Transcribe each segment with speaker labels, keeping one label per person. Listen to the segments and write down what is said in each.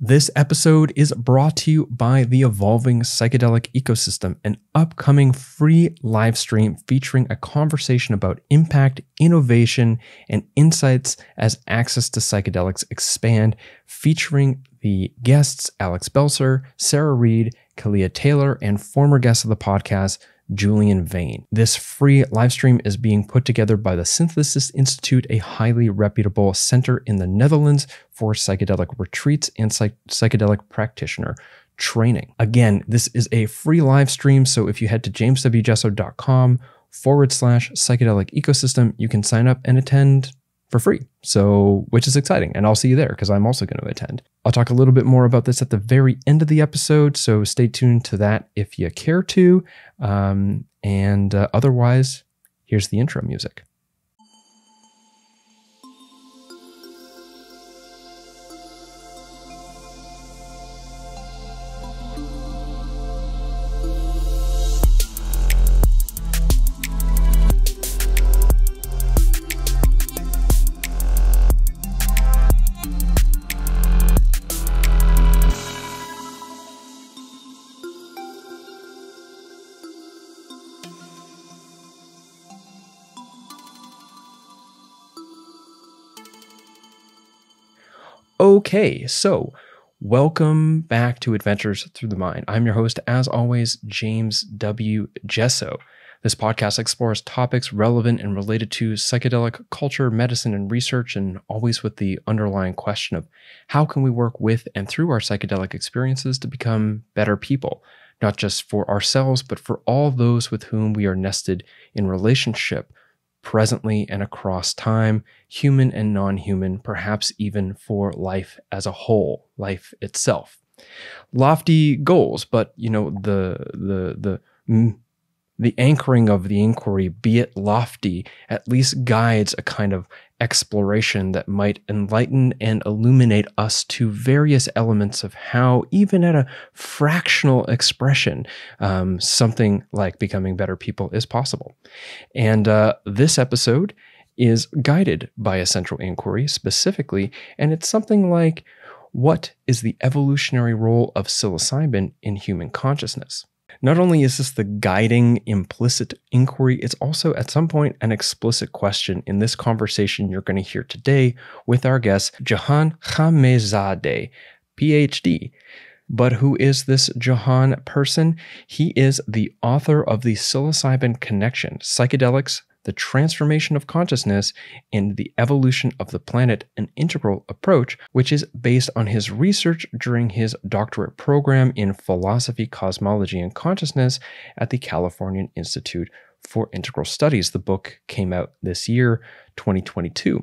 Speaker 1: This episode is brought to you by the Evolving Psychedelic Ecosystem, an upcoming free live stream featuring a conversation about impact, innovation, and insights as access to psychedelics expand, featuring the guests Alex Belser, Sarah Reed, Kalia Taylor, and former guests of the podcast, Julian Vayne. This free live stream is being put together by the Synthesis Institute, a highly reputable center in the Netherlands for psychedelic retreats and psych- psychedelic practitioner training. Again, this is a free live stream, so if you head to jameswjesso.com forward slash psychedelic ecosystem, you can sign up and attend for free. So, which is exciting. And I'll see you there because I'm also going to attend. I'll talk a little bit more about this at the very end of the episode. So, stay tuned to that if you care to. Um, and uh, otherwise, here's the intro music. Okay, so welcome back to Adventures Through the Mind. I'm your host, as always, James W. Jesso. This podcast explores topics relevant and related to psychedelic culture, medicine, and research, and always with the underlying question of how can we work with and through our psychedelic experiences to become better people, not just for ourselves, but for all those with whom we are nested in relationship presently and across time, human and non human, perhaps even for life as a whole, life itself. Lofty goals, but you know, the, the, the, the anchoring of the inquiry, be it lofty, at least guides a kind of exploration that might enlighten and illuminate us to various elements of how, even at a fractional expression, um, something like becoming better people is possible. And uh, this episode is guided by a central inquiry specifically, and it's something like what is the evolutionary role of psilocybin in human consciousness? Not only is this the guiding implicit inquiry, it's also at some point an explicit question in this conversation you're going to hear today with our guest, Jahan Khamsehzadeh, PhD. But who is this Jahan person? He is the author of the Psilocybin Connection Psychedelics, the transformation of consciousness and the evolution of the planet, an integral approach, which is based on his research during his doctorate program in philosophy, cosmology, and consciousness at the Californian Institute for Integral Studies. The book came out this year, 2022.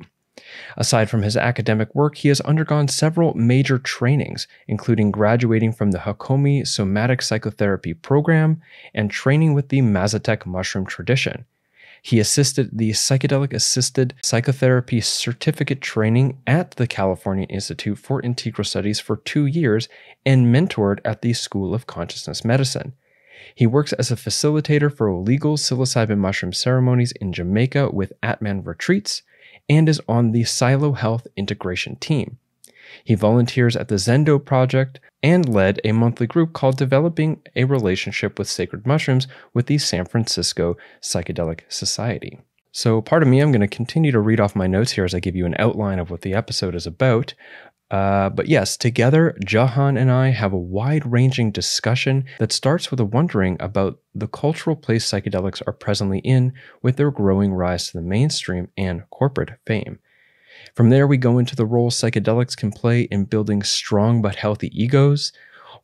Speaker 1: Aside from his academic work, he has undergone several major trainings, including graduating from the Hakomi Somatic Psychotherapy Program and training with the Mazatec mushroom tradition. He assisted the psychedelic assisted psychotherapy certificate training at the California Institute for Integral Studies for two years and mentored at the School of Consciousness Medicine. He works as a facilitator for legal psilocybin mushroom ceremonies in Jamaica with Atman Retreats and is on the Silo Health integration team. He volunteers at the Zendo Project and led a monthly group called Developing a Relationship with Sacred Mushrooms with the San Francisco Psychedelic Society. So, part of me, I'm going to continue to read off my notes here as I give you an outline of what the episode is about. Uh, but yes, together, Jahan and I have a wide ranging discussion that starts with a wondering about the cultural place psychedelics are presently in with their growing rise to the mainstream and corporate fame. From there, we go into the role psychedelics can play in building strong but healthy egos,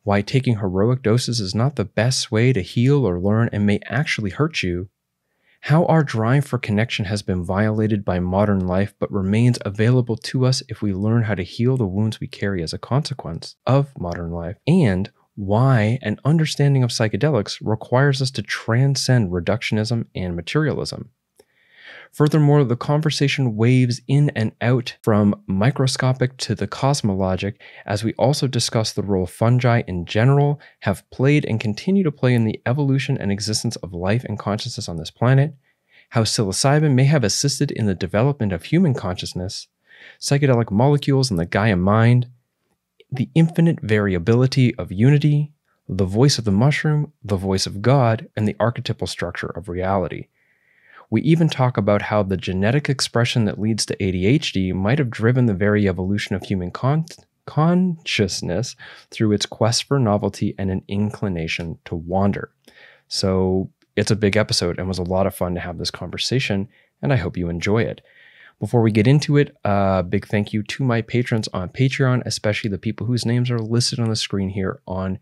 Speaker 1: why taking heroic doses is not the best way to heal or learn and may actually hurt you, how our drive for connection has been violated by modern life but remains available to us if we learn how to heal the wounds we carry as a consequence of modern life, and why an understanding of psychedelics requires us to transcend reductionism and materialism. Furthermore, the conversation waves in and out from microscopic to the cosmologic as we also discuss the role fungi in general have played and continue to play in the evolution and existence of life and consciousness on this planet, how psilocybin may have assisted in the development of human consciousness, psychedelic molecules in the Gaia mind, the infinite variability of unity, the voice of the mushroom, the voice of God, and the archetypal structure of reality. We even talk about how the genetic expression that leads to ADHD might have driven the very evolution of human con- consciousness through its quest for novelty and an inclination to wander. So it's a big episode and was a lot of fun to have this conversation, and I hope you enjoy it. Before we get into it, a uh, big thank you to my patrons on Patreon, especially the people whose names are listed on the screen here on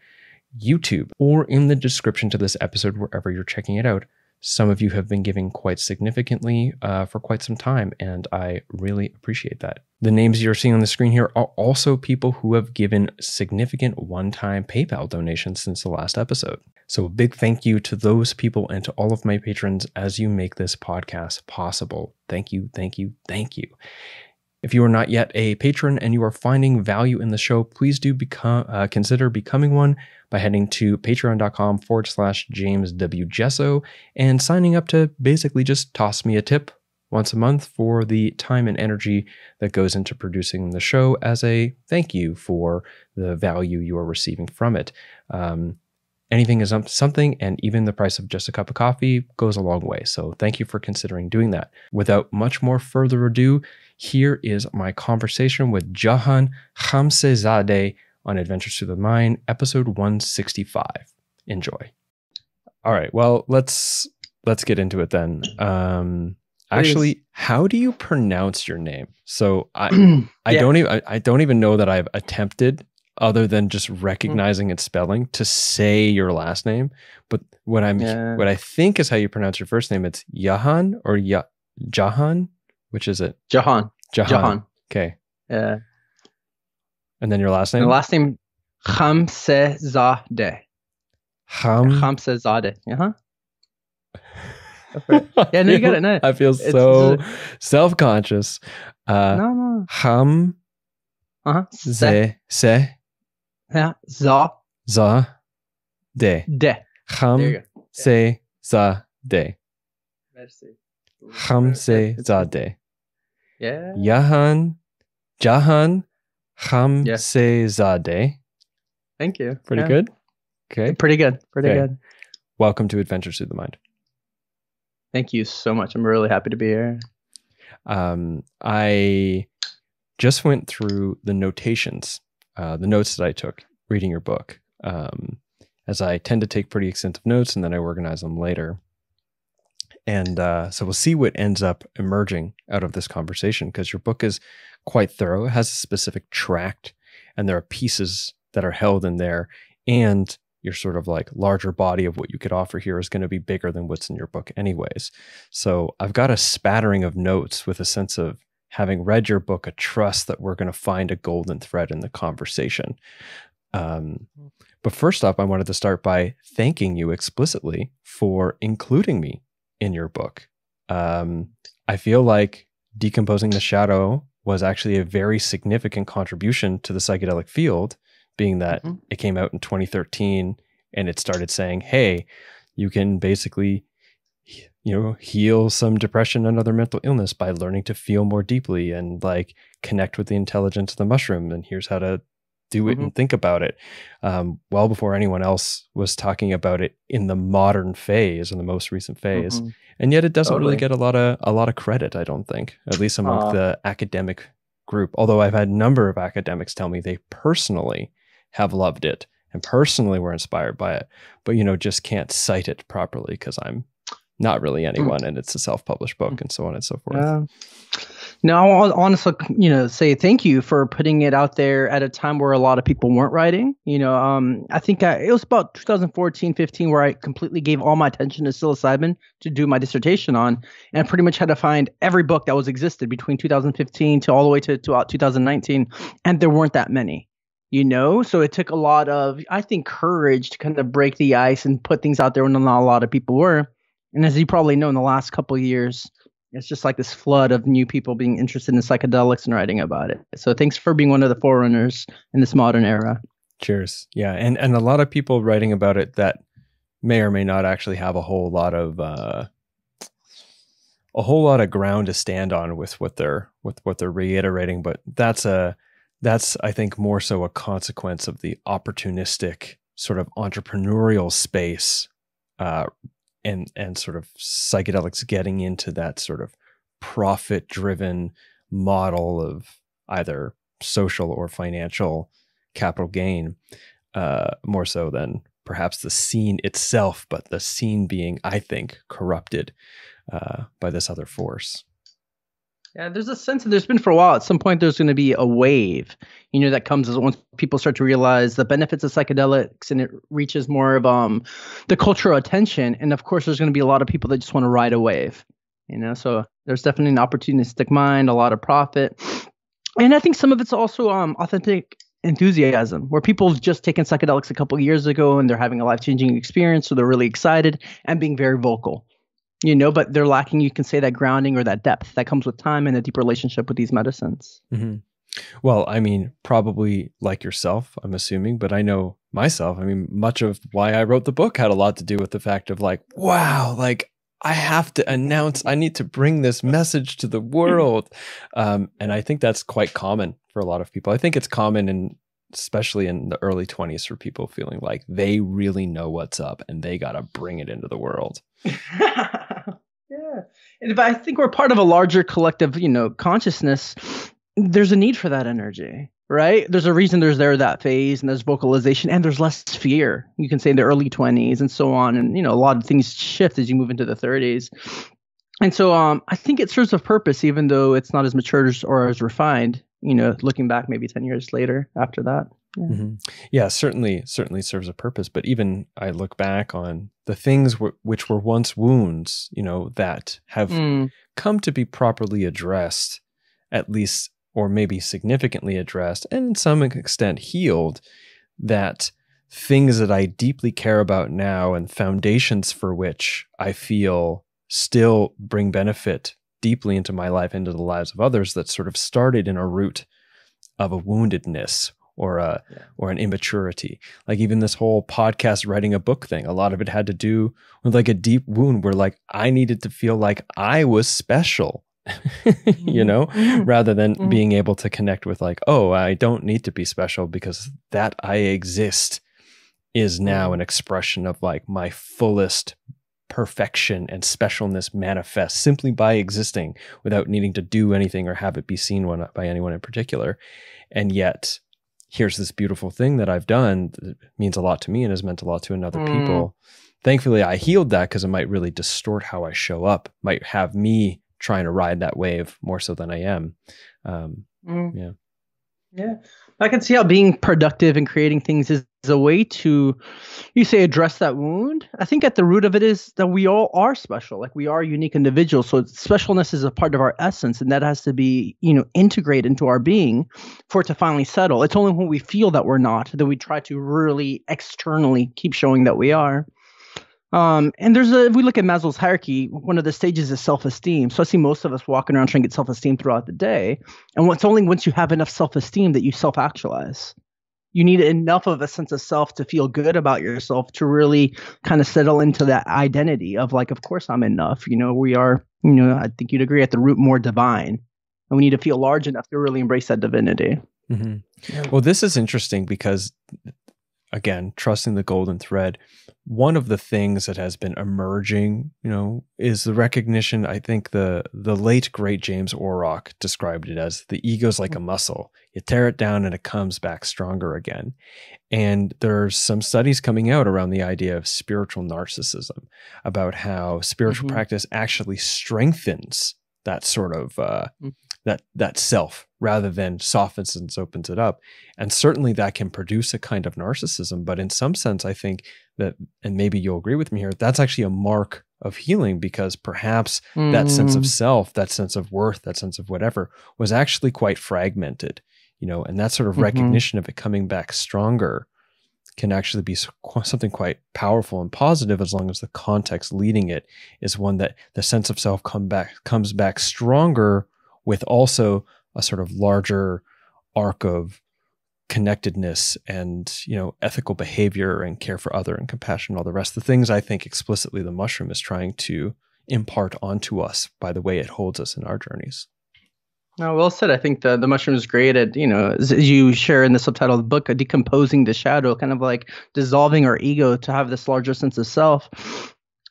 Speaker 1: YouTube or in the description to this episode, wherever you're checking it out. Some of you have been giving quite significantly uh, for quite some time, and I really appreciate that. The names you're seeing on the screen here are also people who have given significant one time PayPal donations since the last episode. So, a big thank you to those people and to all of my patrons as you make this podcast possible. Thank you, thank you, thank you. If you are not yet a patron and you are finding value in the show, please do become uh, consider becoming one by heading to patreon.com forward slash James W. Jesso and signing up to basically just toss me a tip once a month for the time and energy that goes into producing the show as a thank you for the value you are receiving from it. Um, anything is something, and even the price of just a cup of coffee goes a long way. So, thank you for considering doing that. Without much more further ado, here is my conversation with Jahan Khamsehzadeh on Adventures Through the Mind, episode 165. Enjoy. All right. Well, let's let's get into it then. Um actually, how do you pronounce your name? So I I yeah. don't even I, I, don't even know that I've attempted other than just mm. recognizing mm. its spelling to say your last name. But what I'm yeah. what I think is how you pronounce your first name, it's Yahan or ya- Jahan. Which is it?
Speaker 2: Jahan.
Speaker 1: Jahan. Jahan. Okay.
Speaker 2: Yeah.
Speaker 1: And then your last name?
Speaker 2: The last name Khamsehzadeh.
Speaker 1: Ham
Speaker 2: Khamsehzadeh. Uh-huh. yeah, no, you got it. No.
Speaker 1: I feel so self conscious. Uh,
Speaker 2: no, no.
Speaker 1: Ham.
Speaker 2: Uh huh.
Speaker 1: Se. Se.
Speaker 2: Yeah. Za.
Speaker 1: Za. De.
Speaker 2: De.
Speaker 1: Ham. Se. Za. De. Ham. Se. Za. De.
Speaker 2: Yeah.
Speaker 1: Yahan. Jahan. Khamsehzadeh.
Speaker 2: Thank you.
Speaker 1: Pretty yeah. good. Okay.
Speaker 2: Pretty good. Pretty okay. good.
Speaker 1: Welcome to Adventures Through the Mind.
Speaker 2: Thank you so much. I'm really happy to be here.
Speaker 1: Um, I just went through the notations, uh, the notes that I took reading your book, um, as I tend to take pretty extensive notes and then I organize them later. And uh, so we'll see what ends up emerging out of this conversation because your book is quite thorough. It has a specific tract, and there are pieces that are held in there. And your sort of like larger body of what you could offer here is going to be bigger than what's in your book, anyways. So I've got a spattering of notes with a sense of having read your book, a trust that we're going to find a golden thread in the conversation. Um, but first off, I wanted to start by thanking you explicitly for including me in your book. Um, I feel like Decomposing the Shadow was actually a very significant contribution to the psychedelic field, being that mm-hmm. it came out in 2013 and it started saying, hey, you can basically you know heal some depression and other mental illness by learning to feel more deeply and like connect with the intelligence of the mushroom and here's how to do it mm-hmm. and think about it um, well before anyone else was talking about it in the modern phase in the most recent phase mm-hmm. and yet it doesn't totally. really get a lot of a lot of credit i don't think at least among uh, the academic group although i've had a number of academics tell me they personally have loved it and personally were inspired by it but you know just can't cite it properly because i'm not really mm. anyone and it's a self-published book mm. and so on and so forth
Speaker 2: yeah. No, I honestly, you know, say thank you for putting it out there at a time where a lot of people weren't writing. You know, um, I think I, it was about 2014, 15 where I completely gave all my attention to psilocybin to do my dissertation on, and pretty much had to find every book that was existed between 2015 to all the way to, to 2019, and there weren't that many. You know, so it took a lot of, I think, courage to kind of break the ice and put things out there when not a lot of people were. And as you probably know, in the last couple years, it's just like this flood of new people being interested in psychedelics and writing about it. So thanks for being one of the forerunners in this modern era.
Speaker 1: Cheers. Yeah, and and a lot of people writing about it that may or may not actually have a whole lot of uh, a whole lot of ground to stand on with what they're with what they're reiterating. But that's a that's I think more so a consequence of the opportunistic sort of entrepreneurial space uh, and and sort of psychedelics getting into that sort of profit driven model of either social or financial capital gain uh, more so than perhaps the scene itself but the scene being i think corrupted uh, by this other force
Speaker 2: yeah, there's a sense that there's been for a while. At some point, there's going to be a wave, you know, that comes as once people start to realize the benefits of psychedelics and it reaches more of um the cultural attention. And of course, there's going to be a lot of people that just want to ride a wave, you know. So there's definitely an opportunistic mind, a lot of profit, and I think some of it's also um authentic enthusiasm where people have just taken psychedelics a couple years ago and they're having a life changing experience, so they're really excited and being very vocal you know, but they're lacking, you can say that grounding or that depth that comes with time and a deep relationship with these medicines.
Speaker 1: Mm-hmm. Well, I mean, probably like yourself, I'm assuming, but I know myself. I mean, much of why I wrote the book had a lot to do with the fact of like, wow, like I have to announce, I need to bring this message to the world. Um, and I think that's quite common for a lot of people. I think it's common in especially in the early 20s for people feeling like they really know what's up and they got to bring it into the world.
Speaker 2: yeah. And if I think we're part of a larger collective, you know, consciousness, there's a need for that energy, right? There's a reason there's there that phase and there's vocalization and there's less fear. You can say in the early 20s and so on. And, you know, a lot of things shift as you move into the 30s. And so um, I think it serves a purpose, even though it's not as mature or as refined you know, looking back maybe 10 years later after that.
Speaker 1: Yeah. Mm-hmm. yeah. certainly, certainly serves a purpose. But even I look back on the things w- which were once wounds, you know, that have mm. come to be properly addressed, at least, or maybe significantly addressed, and in some extent healed, that things that I deeply care about now and foundations for which I feel still bring benefit deeply into my life, into the lives of others that sort of started in a root of a woundedness or a yeah. or an immaturity. Like even this whole podcast writing a book thing, a lot of it had to do with like a deep wound where like I needed to feel like I was special. you mm-hmm. know, mm-hmm. rather than mm-hmm. being able to connect with like, oh, I don't need to be special because that I exist is now mm-hmm. an expression of like my fullest perfection and specialness manifest simply by existing without needing to do anything or have it be seen one, by anyone in particular. And yet, here's this beautiful thing that I've done that means a lot to me and has meant a lot to another mm. people. Thankfully, I healed that because it might really distort how I show up, might have me trying to ride that wave more so than I am. Um, mm. Yeah.
Speaker 2: Yeah. I can see how being productive and creating things is a way to, you say, address that wound. I think at the root of it is that we all are special. Like we are unique individuals. So specialness is a part of our essence, and that has to be, you know, integrated into our being for it to finally settle. It's only when we feel that we're not that we try to really externally keep showing that we are. Um, and there's a, if we look at Maslow's hierarchy, one of the stages is self esteem. So I see most of us walking around trying to get self esteem throughout the day. And it's only once you have enough self esteem that you self actualize. You need enough of a sense of self to feel good about yourself to really kind of settle into that identity of like, of course I'm enough. You know, we are, you know, I think you'd agree at the root more divine. And we need to feel large enough to really embrace that divinity.
Speaker 1: Mm-hmm. Well, this is interesting because, again, trusting the golden thread one of the things that has been emerging, you know, is the recognition. I think the the late great James Orrock described it as the ego's like a muscle. You tear it down and it comes back stronger again. And there's some studies coming out around the idea of spiritual narcissism, about how spiritual mm-hmm. practice actually strengthens that sort of uh, mm-hmm. that that self rather than softens and opens it up. And certainly that can produce a kind of narcissism. But in some sense, I think that, and maybe you'll agree with me here, that's actually a mark of healing because perhaps mm. that sense of mm. self, that sense of worth, that sense of whatever was actually quite fragmented, you know, and that sort of mm-hmm. recognition of it coming back stronger can actually be something quite powerful and positive as long as the context leading it is one that the sense of self come back comes back stronger with also a sort of larger arc of connectedness and you know ethical behavior and care for other and compassion and all the rest. The things i think explicitly the mushroom is trying to impart onto us by the way it holds us in our journeys
Speaker 2: No, well said. I think the, the mushroom is great at, you know, as you share in the subtitle of the book, uh, decomposing the shadow, kind of like dissolving our ego to have this larger sense of self.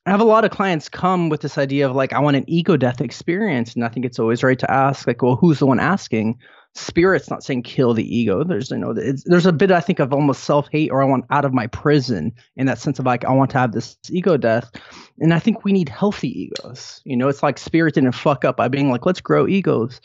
Speaker 2: I have a lot of clients come with this idea of like, I want an ego death experience. And I think it's always right to ask, like, well, who's the one asking? Spirit's not saying kill the ego. There's, you know, there's a bit, I think, of almost self hate or I want out of my prison in that sense of like, I want to have this ego death. And I think we need healthy egos. You know, it's like spirit didn't fuck up by being like, let's grow egos.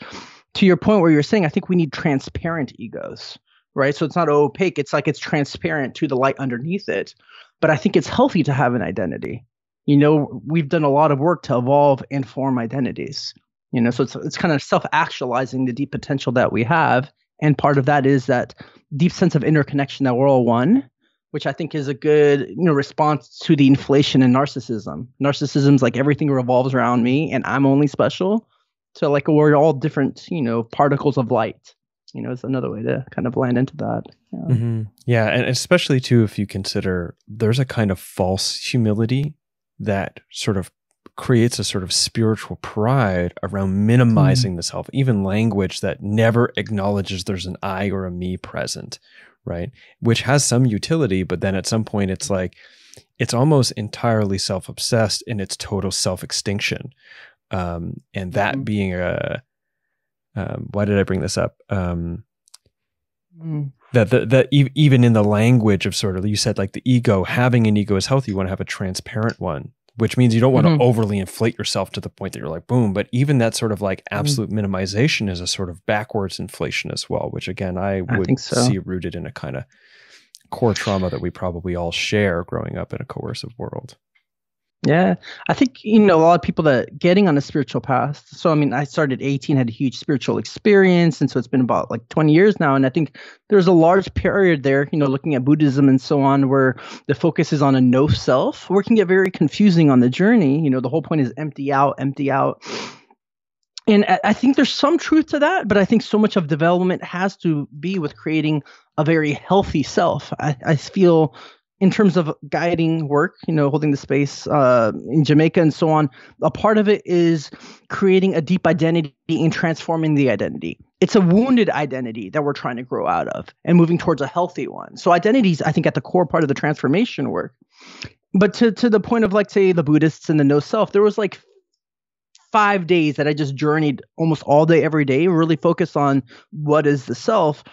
Speaker 2: To your point where you're saying, I think we need transparent egos, right? So it's not opaque. It's like it's transparent to the light underneath it. But I think it's healthy to have an identity you know we've done a lot of work to evolve and form identities you know so it's it's kind of self-actualizing the deep potential that we have and part of that is that deep sense of interconnection that we're all one which i think is a good you know response to the inflation in narcissism narcissism's like everything revolves around me and i'm only special so like we're all different you know particles of light you know is another way to kind of land into that
Speaker 1: yeah. Mm-hmm. yeah and especially too if you consider there's a kind of false humility that sort of creates a sort of spiritual pride around minimizing mm. the self, even language that never acknowledges there's an I or a me present, right? Which has some utility, but then at some point it's like, it's almost entirely self obsessed in its total self extinction. Um, and that mm. being a, um, why did I bring this up? Um, mm. That the, that even in the language of sort of you said like the ego having an ego is healthy. You want to have a transparent one, which means you don't want mm-hmm. to overly inflate yourself to the point that you're like boom but even that sort of like mm-hmm. absolute mm-hmm. minimization is a sort of backwards inflation as well which again i would I so. see rooted in a kind of core trauma that we probably all share growing up in a coercive world
Speaker 2: yeah, I think you know a lot of people that getting on a spiritual path. So I mean, I started 18, had a huge spiritual experience, and so it's been about like 20 years now. And I think there's a large period there, you know, looking at Buddhism and so on, where the focus is on a no self, where it can get very confusing on the journey. You know, the whole point is empty out, empty out. And I think there's some truth to that, but I think so much of development has to be with creating a very healthy self. I, I feel in terms of guiding work, you know, holding the space uh, in Jamaica and so on, a part of it is creating a deep identity and transforming the identity. It's a wounded identity that we're trying to grow out of and moving towards a healthy one. So identities, I think, at the core part of the transformation work. But to to the point of like say the Buddhists and the no self, there was like five days that I just journeyed almost all day every day, really focused on what is the self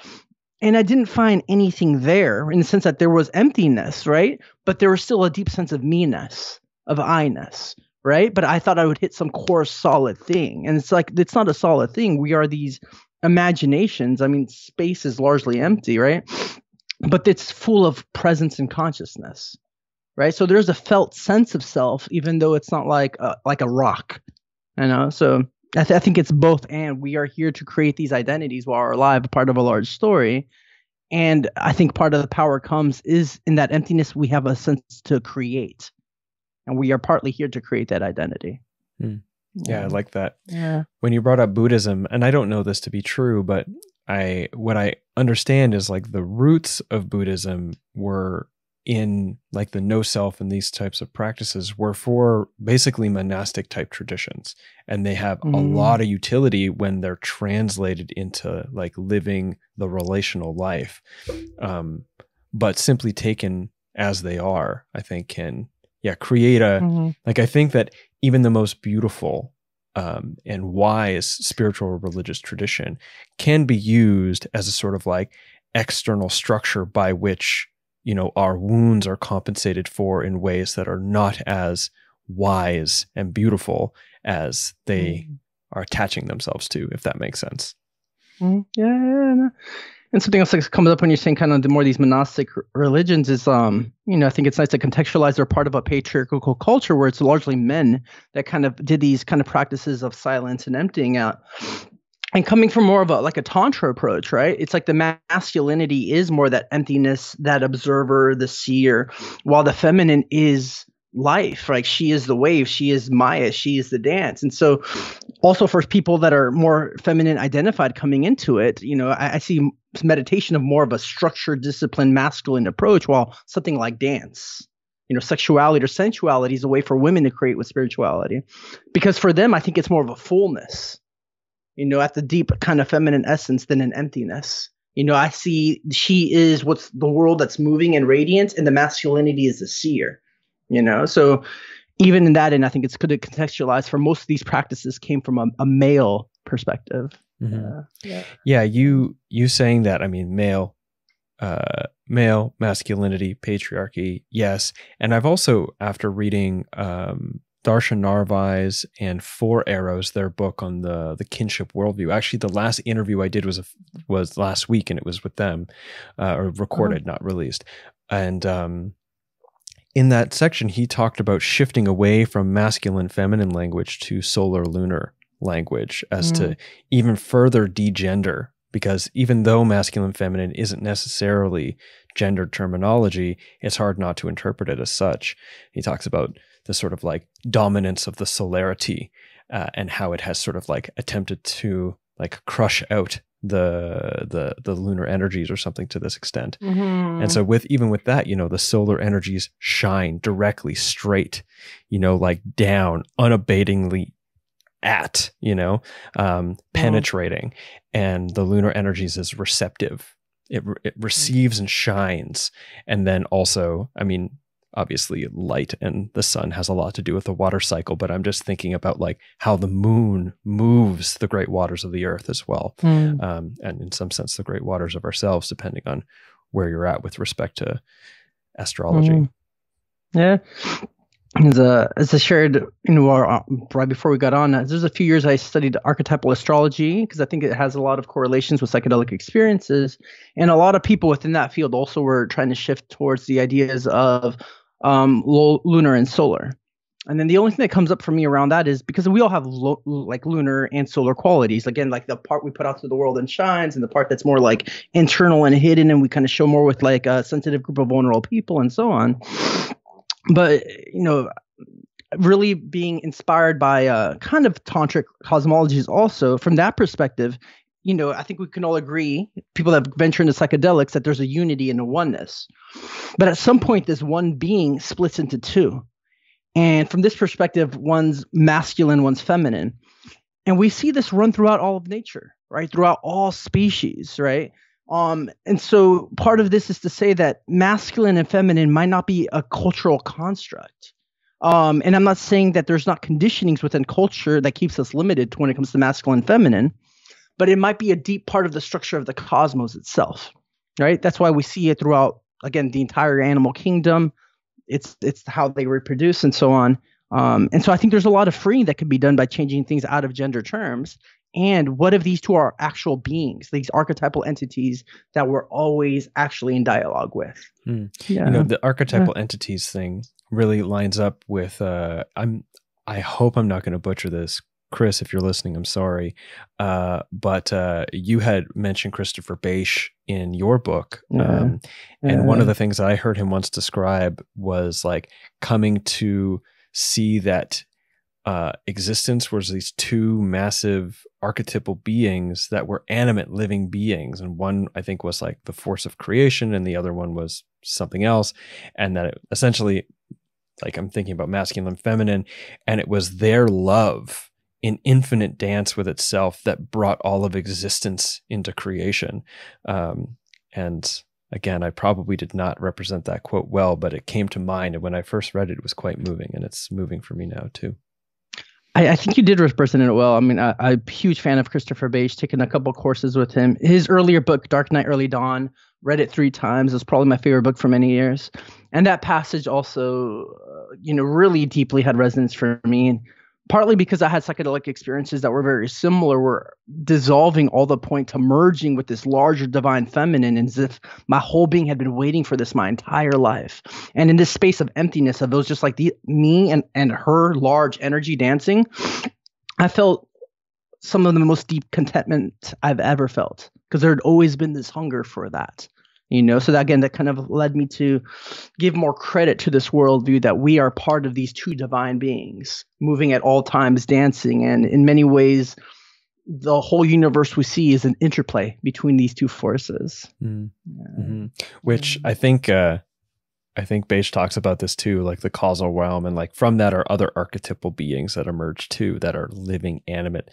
Speaker 2: and I didn't find anything there in the sense that there was emptiness, right? But there was still a deep sense of me-ness, of I-ness, right? But I thought I would hit some core solid thing. And it's like, it's not a solid thing. We are these imaginations. I mean, space is largely empty, right? But it's full of presence and consciousness, right? So there's a felt sense of self, even though it's not like a, like a rock, you know? So I, th- I, think it's both and. We are here to create these identities while we're alive part of a large story. And i think part of the power comes is in that emptiness we have a sense to create. And we are partly here to create that identity.
Speaker 1: Mm. yeah, yeah, i like that.
Speaker 2: Yeah.
Speaker 1: When you brought up buddhism and i don't know this to be true but i what i understand is like the roots of buddhism were in like the no self and these types of practices were for basically monastic type traditions and they have mm. a lot of utility when they're translated into like living the relational life um, but simply taken as they are i think can yeah create a mm-hmm. like i think that even the most beautiful um, and wise spiritual or religious tradition can be used as a sort of like external structure by which you know our wounds are compensated for in ways that are not as wise and beautiful as they mm. are attaching themselves to if that makes sense.
Speaker 2: Mm, yeah, yeah, and something else that comes up when you're saying kind of the more these monastic religions is um you know i think it's nice to contextualize they're part of a patriarchal culture where it's largely men that kind of did these kind of practices of silence and emptying out and coming from more of a like a tantra approach right? It's like the masculinity is more that emptiness that observer the seer while the feminine is life. Like she is the wave she is maya she is the dance. And so also for people that are more feminine identified coming into it you know i, I see meditation of more of a structured disciplined masculine approach while something like dance you know sexuality or sensuality is a way for women to create with spirituality. Because for them i think it's more of a fullness you know, at the deep kind of feminine essence than an emptiness. You know, I see she is what's the world that's moving and radiant, and the masculinity is the seer. You know, so even in that, and I think it's good to contextualize for most of these practices came from a, a male perspective.
Speaker 1: Mm-hmm. yeah. yeah, you you saying that, I mean, male, uh, male masculinity, patriarchy, yes. And I've also, after reading um, Darcia Narvaez and Four Arrows, their book on the the kinship worldview. Actually, the last interview I did was a, was last week, and it was with them, uh, or recorded, oh. not released. And um, in that section, he talked about shifting away from masculine feminine language to solar lunar language as mm. to even further degender because even though masculine feminine isn't necessarily gendered terminology it's hard not to interpret it as such he talks about the sort of like dominance of the solarity uh, and how it has sort of like attempted to like crush out the the the lunar energies or something to this extent. Mm-hmm. and so with even with that you know the solar energies shine directly straight you know like down unabatingly at you know um penetrating. And the lunar energies is receptive. It, it receives and shines. And then also i mean obviously light and the sun has a lot to do with the water cycle but i'm just thinking about like how the moon moves the great waters of the earth as well mm. um, and in some sense the great waters of ourselves depending on where you're at with respect to astrology mm.
Speaker 2: yeah as a as a shared you know uh, right before we got on uh, there's a few years i studied archetypal astrology because i think it has a lot of correlations with psychedelic experiences and a lot of people within that field also were trying to shift towards the ideas of um, lunar and solar. And then the only thing that comes up for me around that is because we all have lo- like lunar and solar qualities. Again like the part we put out to the world and shines and the part that's more like internal and hidden and we kind of show more with like a sensitive group of vulnerable people and so on. But you know really being inspired by uh, kind of tantric cosmologies also from that perspective you know i think we can all agree people that venture into psychedelics that there's a unity and a oneness. But at some point this one being splits into two. And from this perspective one's masculine one's feminine. And we see this run throughout all of nature right? Throughout all species right? Um, and so part of this is to say that masculine and feminine might not be a cultural construct. Um, and I'm not saying that there's not conditionings within culture that keeps us limited when it comes to masculine and feminine, but it might be a deep part of the structure of the cosmos itself. Right? That's why we see it throughout again the entire animal kingdom. It's it's how they reproduce and so on. Um, and so I think there's a lot of freeing that can be done by changing things out of gender terms and what if these two are actual beings, these archetypal entities that we're always actually in dialogue with?
Speaker 1: Mm. Yeah. You know, the archetypal yeah. entities thing really lines up with uh I'm I hope I'm not going to butcher this. Chris, if you're listening, I'm sorry. Uh, but uh, you had mentioned Christopher Bache in your book. Um, and one of the things I heard him once describe was like coming to see that uh, existence was these two massive archetypal beings that were animate living beings and one i think was like the force of creation and the other one was something else and that it essentially like i'm thinking about masculine and feminine and it was their love in infinite dance with itself that brought all of existence into creation um, and again i probably did not represent that quote well but it came to mind and when i first read it it was quite moving and it's moving for me now too
Speaker 2: I, I, think you did represent it well. I mean, I, am a huge fan of Christopher Bache, taken a couple courses with him. His earlier book, Dark Night, Early Dawn, read it three times. It's probably my favorite book for many years. And that passage also, uh, you know, really deeply had resonance for me partly because I had psychedelic experiences that were very similar, were dissolving all the point to merging with this larger divine feminine, as if my whole being had been waiting for this my entire life. And in this space of emptiness, of those just like the me and and her large energy dancing, I felt some of the most deep contentment I've ever felt because there had always been this hunger for that you know so that, again that kind of led me to give more credit to this worldview that we are part of these two divine beings moving at all times dancing and in many ways the whole universe we see is an interplay between these two forces
Speaker 1: mm. yeah. mm-hmm. which i think uh, I think Bache talks about this too, like the causal realm, and like from that are other archetypal beings that emerge too, that are living animate,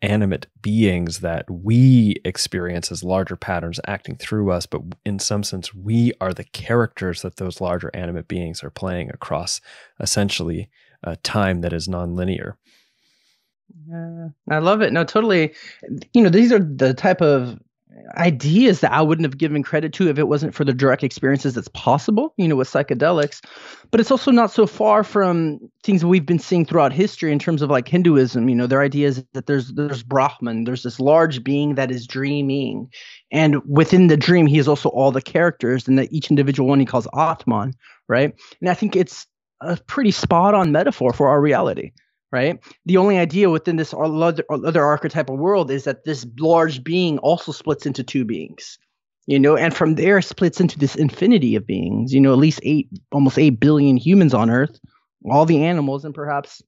Speaker 1: animate beings that we experience as larger patterns acting through us. But in some sense, we are the characters that those larger animate beings are playing across essentially a time that is nonlinear.
Speaker 2: Yeah, I love it. No, totally. You know, these are the type of ideas that I wouldn't have given credit to if it wasn't for the direct experiences that's possible, you know, with psychedelics. But it's also not so far from things we've been seeing throughout history in terms of like Hinduism. You know, their ideas that there's there's Brahman, there's this large being that is dreaming, and within the dream, he is also all the characters, and that each individual one he calls Atman, right? And I think it's a pretty spot on metaphor for our reality right? The only idea within this other, other archetypal world is that this large being also splits into two beings, you know, and from there splits into this infinity of beings, you know, at least eight, almost eight billion humans on Earth, all the animals, and perhaps,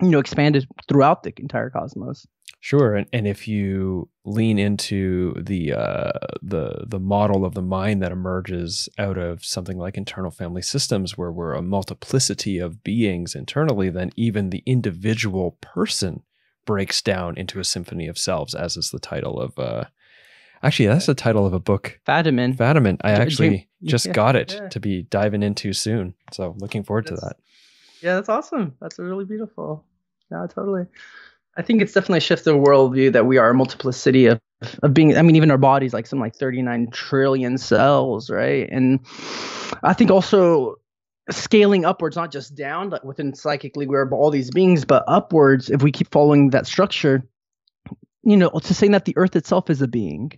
Speaker 2: you know, expanded throughout the entire cosmos.
Speaker 1: Sure, and and if you lean into the uh, the the model of the mind that emerges out of something like internal family systems, where we're a multiplicity of beings internally, then even the individual person breaks down into a symphony of selves, as is the title of. Uh, actually, that's the title of a book.
Speaker 2: Fadiman.
Speaker 1: Fadiman. I actually just yeah, got it yeah. to be diving into soon, so looking forward that's, to that.
Speaker 2: Yeah, that's awesome. That's really beautiful. Yeah, totally. I think it's definitely shifted the worldview that we are a multiplicity of, of being. I mean, even our bodies, like some like 39 trillion cells, right? And I think also scaling upwards, not just down, but within psychically, we're all these beings, but upwards, if we keep following that structure, you know, to saying that the earth itself is a being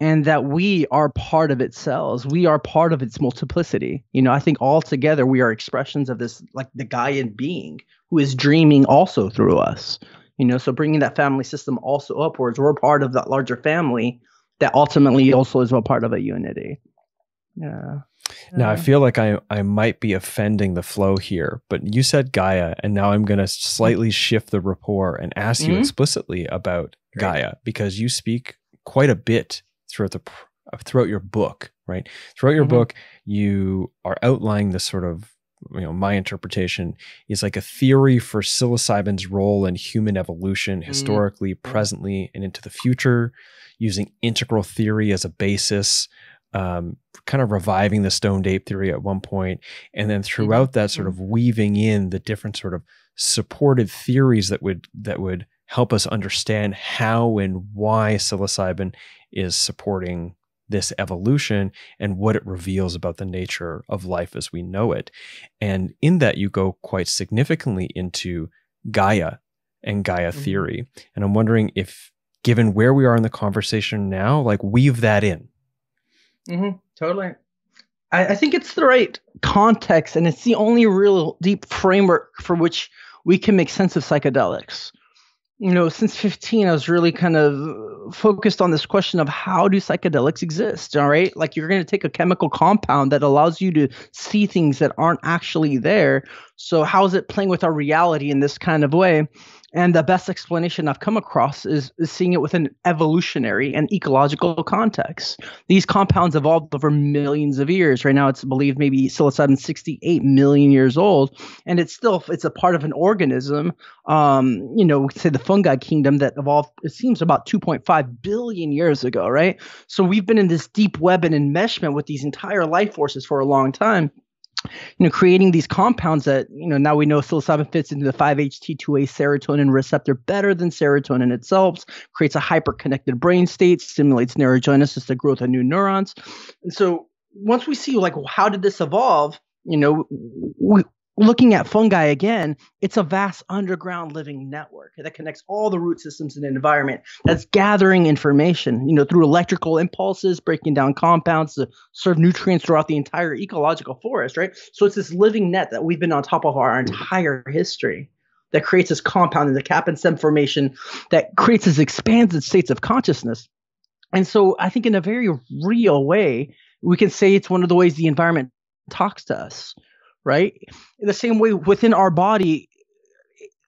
Speaker 2: and that we are part of its cells. We are part of its multiplicity. You know, I think all together we are expressions of this, like the Gaian being who is dreaming also through us you know so bringing that family system also upwards we're part of that larger family that ultimately also is a part of a unity yeah
Speaker 1: now I feel like I I might be offending the flow here, but you said Gaia, and now I'm going to slightly shift the rapport and ask mm-hmm. you explicitly about Great. Gaia because you speak quite a bit throughout the throughout your book, right? Throughout your mm-hmm. book, you are outlining this sort of you know my interpretation is like a theory for psilocybin's role in human evolution mm. historically mm. presently and into the future using integral theory as a basis um, kind of reviving the stoned ape theory at one point and then mm-hmm. throughout that sort of weaving in the different sort of supported theories that would that would help us understand how and why psilocybin is supporting this evolution and what it reveals about the nature of life as we know it. And in that, you go quite significantly into Gaia and Gaia mm-hmm. theory. And I'm wondering if, given where we are in the conversation now, like weave that in.
Speaker 2: Mm-hmm, totally. I, I think it's the right context, and it's the only real deep framework for which we can make sense of psychedelics you know, since 15, I was really kind of focused on this question of how do psychedelics exist? All right. Like you're going to take a chemical compound that allows you to see things that aren't actually there. So, how is it playing with our reality in this kind of way? And the best explanation I've come across is, is seeing it within an evolutionary and ecological context. These compounds evolved over millions of years. Right now, it's believed maybe psilocybin 68 million years old, and it's still it's a part of an organism. Um, you know, say the fungi kingdom that evolved. It seems about 2.5 billion years ago, right? So we've been in this deep web and enmeshment with these entire life forces for a long time you know, creating these compounds that, you know, now we know psilocybin fits into the 5-HT2A serotonin receptor better than serotonin itself, creates a hyper-connected brain state, stimulates neurogenesis, the growth of new neurons. And so once we see like how did this evolve, you know, looking at fungi again, it's a vast underground living network that connects all the root systems in the environment that's gathering information, you know, through electrical impulses, breaking down compounds to serve nutrients throughout the entire ecological forest, right? So it's this living net that we've been on top of our entire history that creates this compound in the cap and stem formation that creates this expanded states of consciousness. And so I think in a very real way, we can say it's one of the ways the environment talks to us right? In the same way within our body,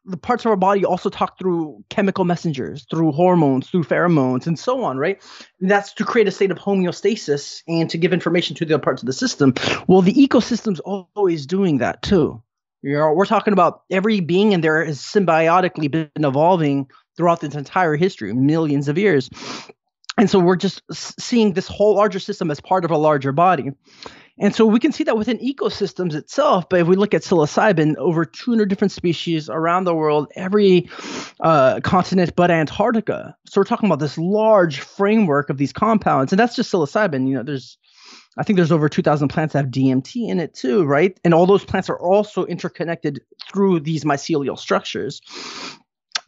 Speaker 2: the parts of our body also talk through chemical messengers, through hormones, through pheromones, and so on, right? And that's to create a state of homeostasis and to give information to the other parts of the system. Well, the ecosystem's always doing that too. You know, we're talking about every being in there has symbiotically been evolving throughout this entire history, millions of years. And so we're just seeing this whole larger system as part of a larger body. And so we can see that within ecosystems itself. But if we look at psilocybin, over 200 different species around the world, every uh, continent but Antarctica. So we're talking about this large framework of these compounds, and that's just psilocybin. You know, there's I think there's over 2,000 plants that have DMT in it too, right? And all those plants are also interconnected through these mycelial structures.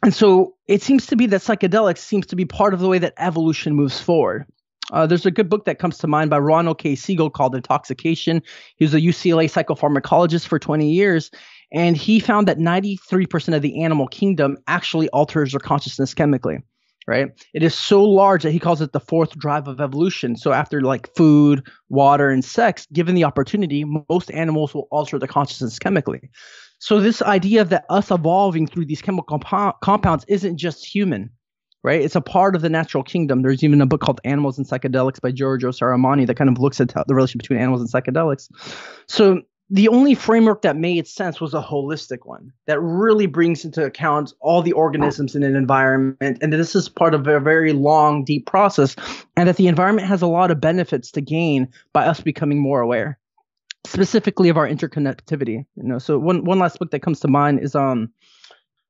Speaker 2: And so it seems to be that psychedelics seems to be part of the way that evolution moves forward. Uh, there's a good book that comes to mind by Ronald K. Siegel called Intoxication. He was a UCLA psychopharmacologist for 20 years, and he found that 93% of the animal kingdom actually alters their consciousness chemically. Right? It is so large that he calls it the fourth drive of evolution. So after like food, water, and sex, given the opportunity, most animals will alter their consciousness chemically. So this idea that us evolving through these chemical compo- compounds isn't just human right? It's a part of the natural kingdom. There's even a book called Animals and Psychedelics by Giorgio Samorini that kind of looks at the relationship between animals and psychedelics. So the only framework that made sense was a holistic one that really brings into account all the organisms in an environment and this is part of a very long deep process and that the environment has a lot of benefits to gain by us becoming more aware specifically of our interconnectivity you know so one one last book that comes to mind is um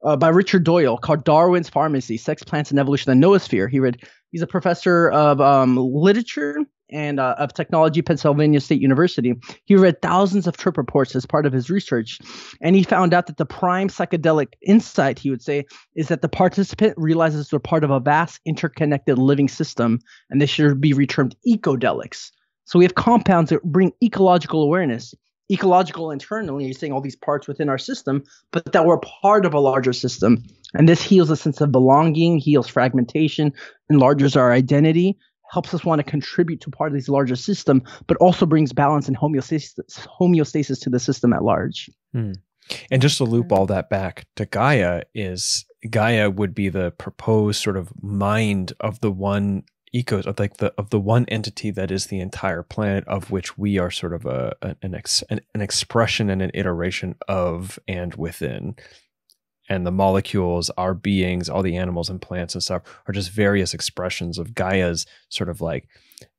Speaker 2: uh, by Richard Doyle called Darwin's Pharmacy: Sex, Plants, and Evolution in the Noosphere. He read. He's a professor of um, literature and uh, of technology, Pennsylvania State University. He read thousands of trip reports as part of his research, and he found out that the prime psychedelic insight, he would say, is that the participant realizes they're part of a vast, interconnected living system, and they should be retermed ecodelics. So we have compounds that bring ecological awareness ecological internally, you're saying all these parts within our system, but that we're part of a larger system. And this heals a sense of belonging, heals fragmentation, enlarges our identity, helps us want to contribute to part of this larger system, but also brings balance and homeostasis, homeostasis to the system at large. Hmm.
Speaker 1: And just to loop all that back to Gaia is Gaia would be the proposed sort of mind of the one ecos of like the of the one entity that is the entire planet of which we are sort of a an ex, an, an expression and an iteration of and within. And the molecules our beings all the animals and plants and stuff are just various expressions of gaia's sort of like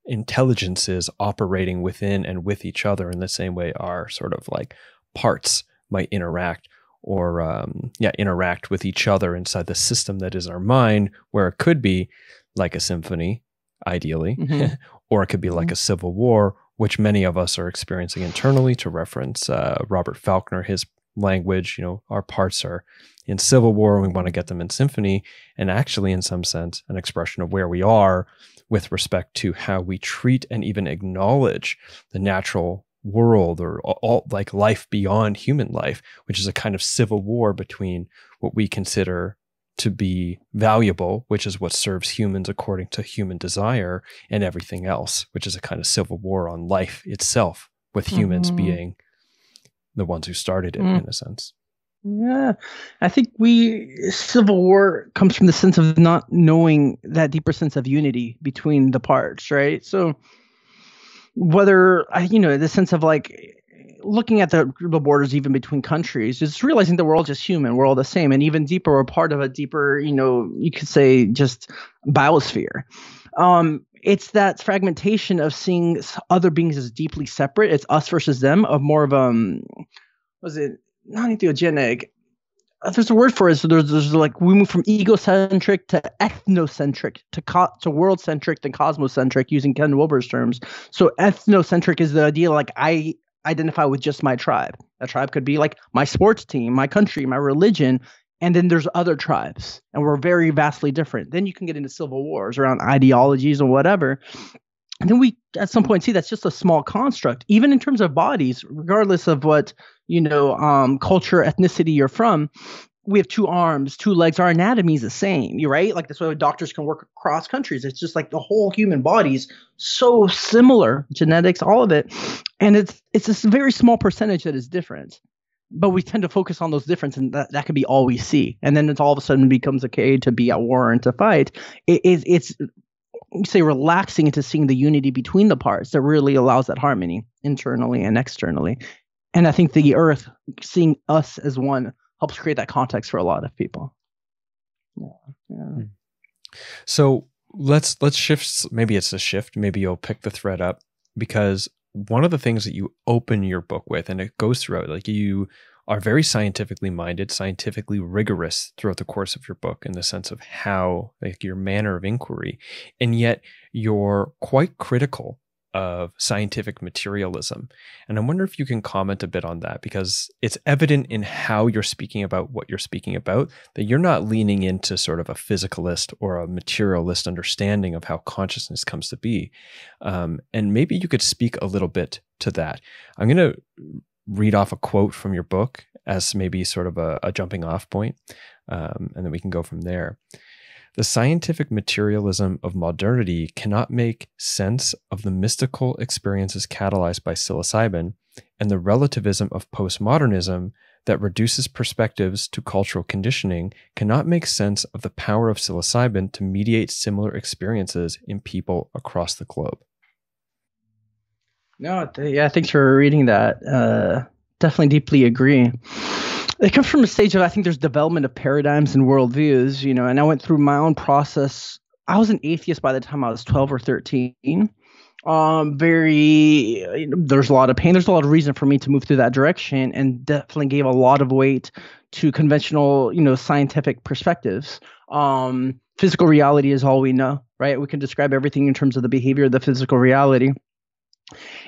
Speaker 1: intelligences operating within and with each other in the same way our sort of like parts might interact or um, yeah interact with each other inside the system that is our mind where it could be like a symphony ideally, mm-hmm. or it could be like mm-hmm. a civil war, which many of us are experiencing internally. To reference uh, Robert Falconer, his language, you know, our parts are in civil war, and we want to get them in symphony, and actually, in some sense, an expression of where we are with respect to how we treat and even acknowledge the natural world or all like life beyond human life, which is a kind of civil war between what we consider to be valuable, which is what serves humans according to human desire, and everything else, which is a kind of civil war on life itself, with humans mm-hmm. being the ones who started it mm. in a sense.
Speaker 2: Yeah, I think we civil war comes from the sense of not knowing that deeper sense of unity between the parts, right? So whether you know the sense of like looking at the borders even between countries just realizing that we're all just human we're all the same and even deeper we're part of a deeper you know you could say just biosphere um it's that fragmentation of seeing other beings as deeply separate it's us versus them of more of um was it not entheogenic uh, there's a word for it. So there's, there's like we move from egocentric to ethnocentric to co- to world centric to cosmocentric using Ken Wilber's terms. So ethnocentric is the idea like I identify with just my tribe. A tribe could be like my sports team, my country, my religion, and then there's other tribes, and we're very vastly different. Then you can get into civil wars around ideologies or whatever. And then we at some point see that's just a small construct, even in terms of bodies, regardless of what you know, um, culture, ethnicity you're from we have two arms, two legs. Our anatomy is the same, you right? Like that's why doctors can work across countries. It's just like the whole human body's so similar, genetics, all of it, and it's it's this very small percentage that is different. but we tend to focus on those differences and that, that could be all we see and then it's all of a sudden becomes okay to be at war and to fight it, it, it's say relaxing into seeing the unity between the parts that really allows that harmony internally and externally and i think the earth seeing us as one helps create that context for a lot of people yeah, yeah. Hmm.
Speaker 1: so let's let's shift maybe it's a shift maybe you'll pick the thread up because one of the things that you open your book with, and it goes throughout, like you are very scientifically minded, scientifically rigorous throughout the course of your book in the sense of how, like your manner of inquiry, and yet you're quite critical of scientific materialism. And I wonder if you can comment a bit on that because it's evident in how you're speaking about what you're speaking about that you're not leaning into sort of a physicalist or a materialist understanding of how consciousness comes to be. Um, and maybe you could speak a little bit to that. I'm going to read off a quote from your book as maybe sort of a, a jumping off point, um, and then we can go from there. The scientific materialism of modernity cannot make sense of the mystical experiences catalyzed by psilocybin, and the relativism of postmodernism that reduces perspectives to cultural conditioning cannot make sense of the power of psilocybin to mediate similar experiences in people across the globe.
Speaker 2: No, yeah, thanks for reading that. Uh, definitely deeply agree it comes from a stage of I think there's development of paradigms and worldviews, you know, and I went through my own process. I was an atheist by the time I was 12 or 13. Um, very, you know, there's a lot of pain. There's a lot of reason for me to move through that direction, and definitely gave a lot of weight to conventional, you know, scientific perspectives. Um, physical reality is all we know, right? We can describe everything in terms of the behavior of the physical reality.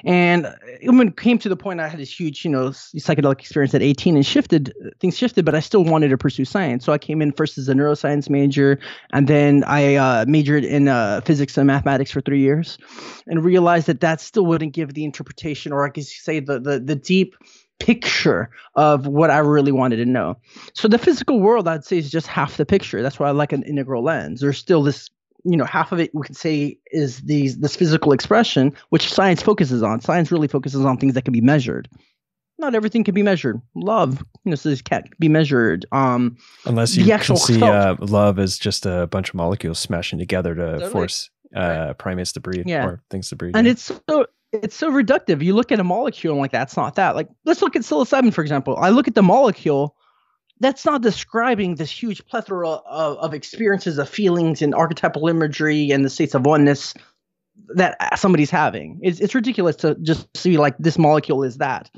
Speaker 2: And when it came to the point, I had this huge, you know, psychedelic experience at 18 and shifted, things shifted, but I still wanted to pursue science. So I came in first as a neuroscience major, and then I uh, majored in uh, physics and mathematics for three years, and realized that that still wouldn't give the interpretation, or I you say the the, the deep picture of what I really wanted to know. So the physical world, I'd say, is just half the picture. That's why I like an integral lens. There's still this you know half of it we could say is these this physical expression which science focuses on. Science really focuses on things that can be measured. Not everything can be measured. Love you know so this can't be measured um
Speaker 1: unless you can see uh, love is just a bunch of molecules smashing together to totally. force uh, primates to breed yeah. or things to breed
Speaker 2: and yeah. it's so it's so reductive. You look at a molecule and like that's not that. Like let's look at psilocybin for example. I look at the molecule that's not describing this huge plethora of, of experiences of feelings and archetypal imagery and the states of oneness that somebody's having. It's, it's ridiculous to just see like this molecule is that,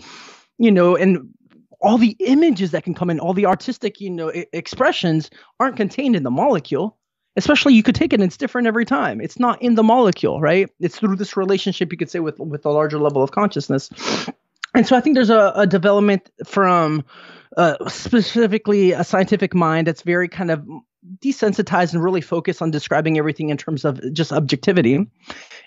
Speaker 2: you know, and all the images that can come in, all the artistic, you know, I- expressions aren't contained in the molecule. Especially, you could take it and it's different every time. It's not in the molecule, right? It's through this relationship you could say with with a larger level of consciousness. And so I think there's a, a development from uh, specifically a scientific mind that's very kind of desensitized and really focused on describing everything in terms of just objectivity.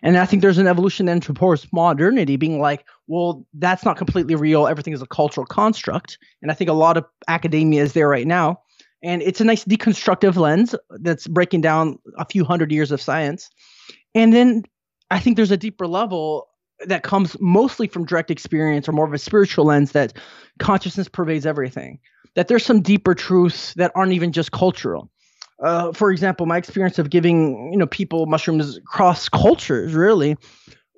Speaker 2: And I think there's an evolution then towards modernity being like, well, that's not completely real. Everything is a cultural construct. And I think a lot of academia is there right now. And it's a nice deconstructive lens that's breaking down a few hundred years of science. And then I think there's a deeper level that comes mostly from direct experience or more of a spiritual lens that consciousness pervades everything that there's some deeper truths that aren't even just cultural. Uh, for example my experience of giving you know people mushrooms cross cultures really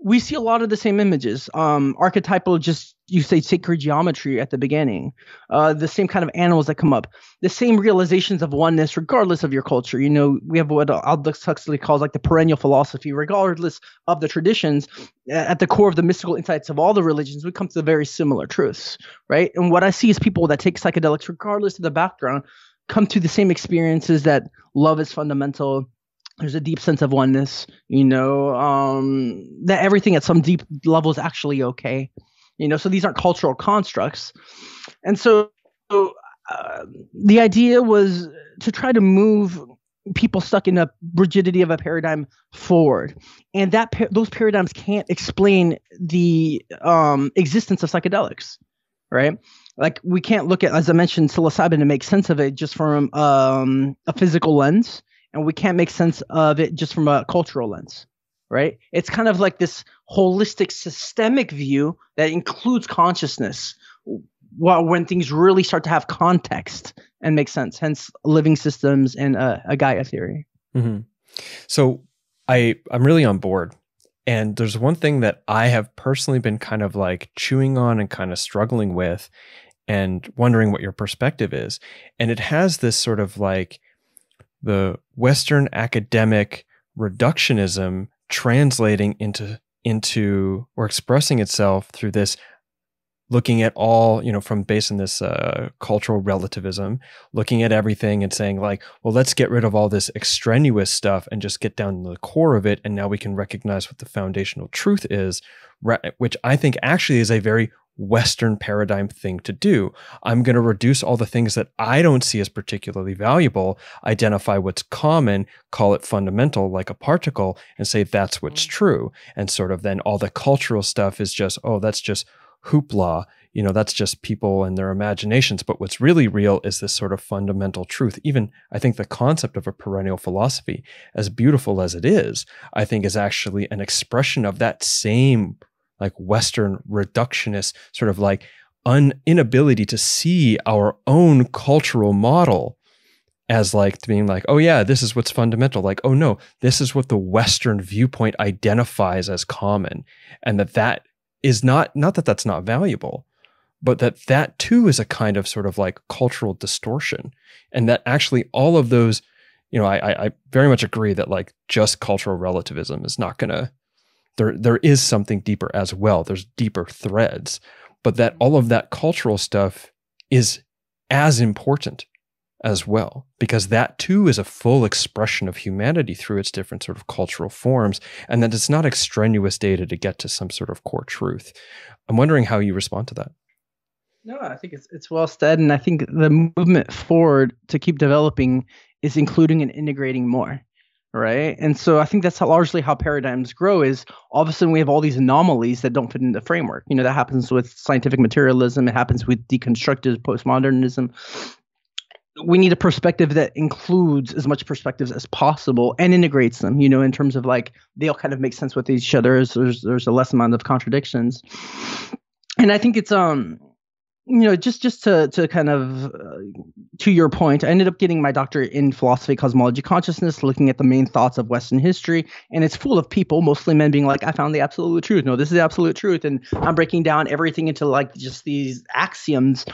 Speaker 2: we see a lot of the same images. Um, archetypal, just you say sacred geometry at the beginning. Uh, the same kind of animals that come up. The same realizations of oneness, regardless of your culture. You know, we have what Aldous Huxley calls like the perennial philosophy, regardless of the traditions. At the core of the mystical insights of all the religions, we come to very similar truths, right? And what I see is people that take psychedelics, regardless of the background, come to the same experiences that love is fundamental there's a deep sense of oneness you know um, that everything at some deep level is actually okay you know so these aren't cultural constructs. And so uh, the idea was to try to move people stuck in a rigidity of a paradigm forward. And that those paradigms can't explain the um, existence of psychedelics right? Like we can't look at as i mentioned psilocybin to make sense of it just from um, a physical lens and we can't make sense of it just from a cultural lens right it's kind of like this holistic systemic view that includes consciousness well, when things really start to have context and make sense. Hence, living systems and uh, a Gaia theory.
Speaker 1: Mm-hmm. So, I I'm really on board. And there's one thing that I have personally been kind of like chewing on and kind of struggling with, and wondering what your perspective is. And it has this sort of like the Western academic reductionism translating into into or expressing itself through this looking at all you know from based on this uh, cultural relativism looking at everything and saying like well let's get rid of all this extraneous stuff and just get down to the core of it and now we can recognize what the foundational truth is which i think actually is a very Western paradigm thing to do. I'm going to reduce all the things that I don't see as particularly valuable, identify what's common, call it fundamental, like a particle, and say that's what's mm-hmm. true. And sort of then all the cultural stuff is just, oh, that's just hoopla. You know, that's just people and their imaginations. But what's really real is this sort of fundamental truth. Even I think the concept of a perennial philosophy, as beautiful as it is, I think is actually an expression of that same like Western reductionist sort of like un, inability to see our own cultural model as like being like, oh yeah, this is what's fundamental. Like, oh no, this is what the Western viewpoint identifies as common, and that that is not not that that's not valuable, but that that too is a kind of sort of like cultural distortion, and that actually all of those, you know, I I very much agree that like just cultural relativism is not going to there there is something deeper as well. There's deeper threads, but that mm-hmm. all of that cultural stuff is as important as well because that too is a full expression of humanity through its different sort of cultural forms and that it's not extraneous data to get to some sort of core truth. I'm wondering how you respond to that.
Speaker 2: No i think it's, it's well said and i think the movement forward to keep developing is including and integrating more right? And so I think that's how, largely how paradigms grow. Is all of a sudden we have all these anomalies that don't fit in the framework. You know that happens with scientific materialism. It happens with deconstructive postmodernism. We need a perspective that includes as much perspectives as possible and integrates them. You know, in terms of like they all kind of make sense with each other. There's there's a less amount of contradictions, and I think it's um you know just just to to kind of uh, to your point i ended up getting my doctorate in philosophy cosmology consciousness looking at the main thoughts of western history and it's full of people mostly men being like i found the absolute truth. No this is the absolute truth and i'm breaking down everything into like just these axioms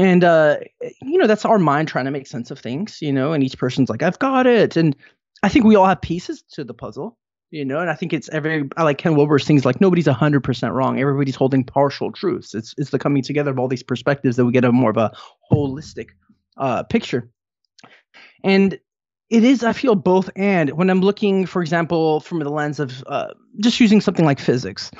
Speaker 2: and uh you know that's our mind trying to make sense of things you know and each person's like i've got it and i think we all have pieces to the puzzle you know and i think it's every i like ken wilber's things like nobody's 100% wrong. Everybody's holding partial truths. It's it's the coming together of all these perspectives that we get a more of a holistic uh, picture. And it is i feel both and. When i'm looking for example from the lens of uh, just using something like physics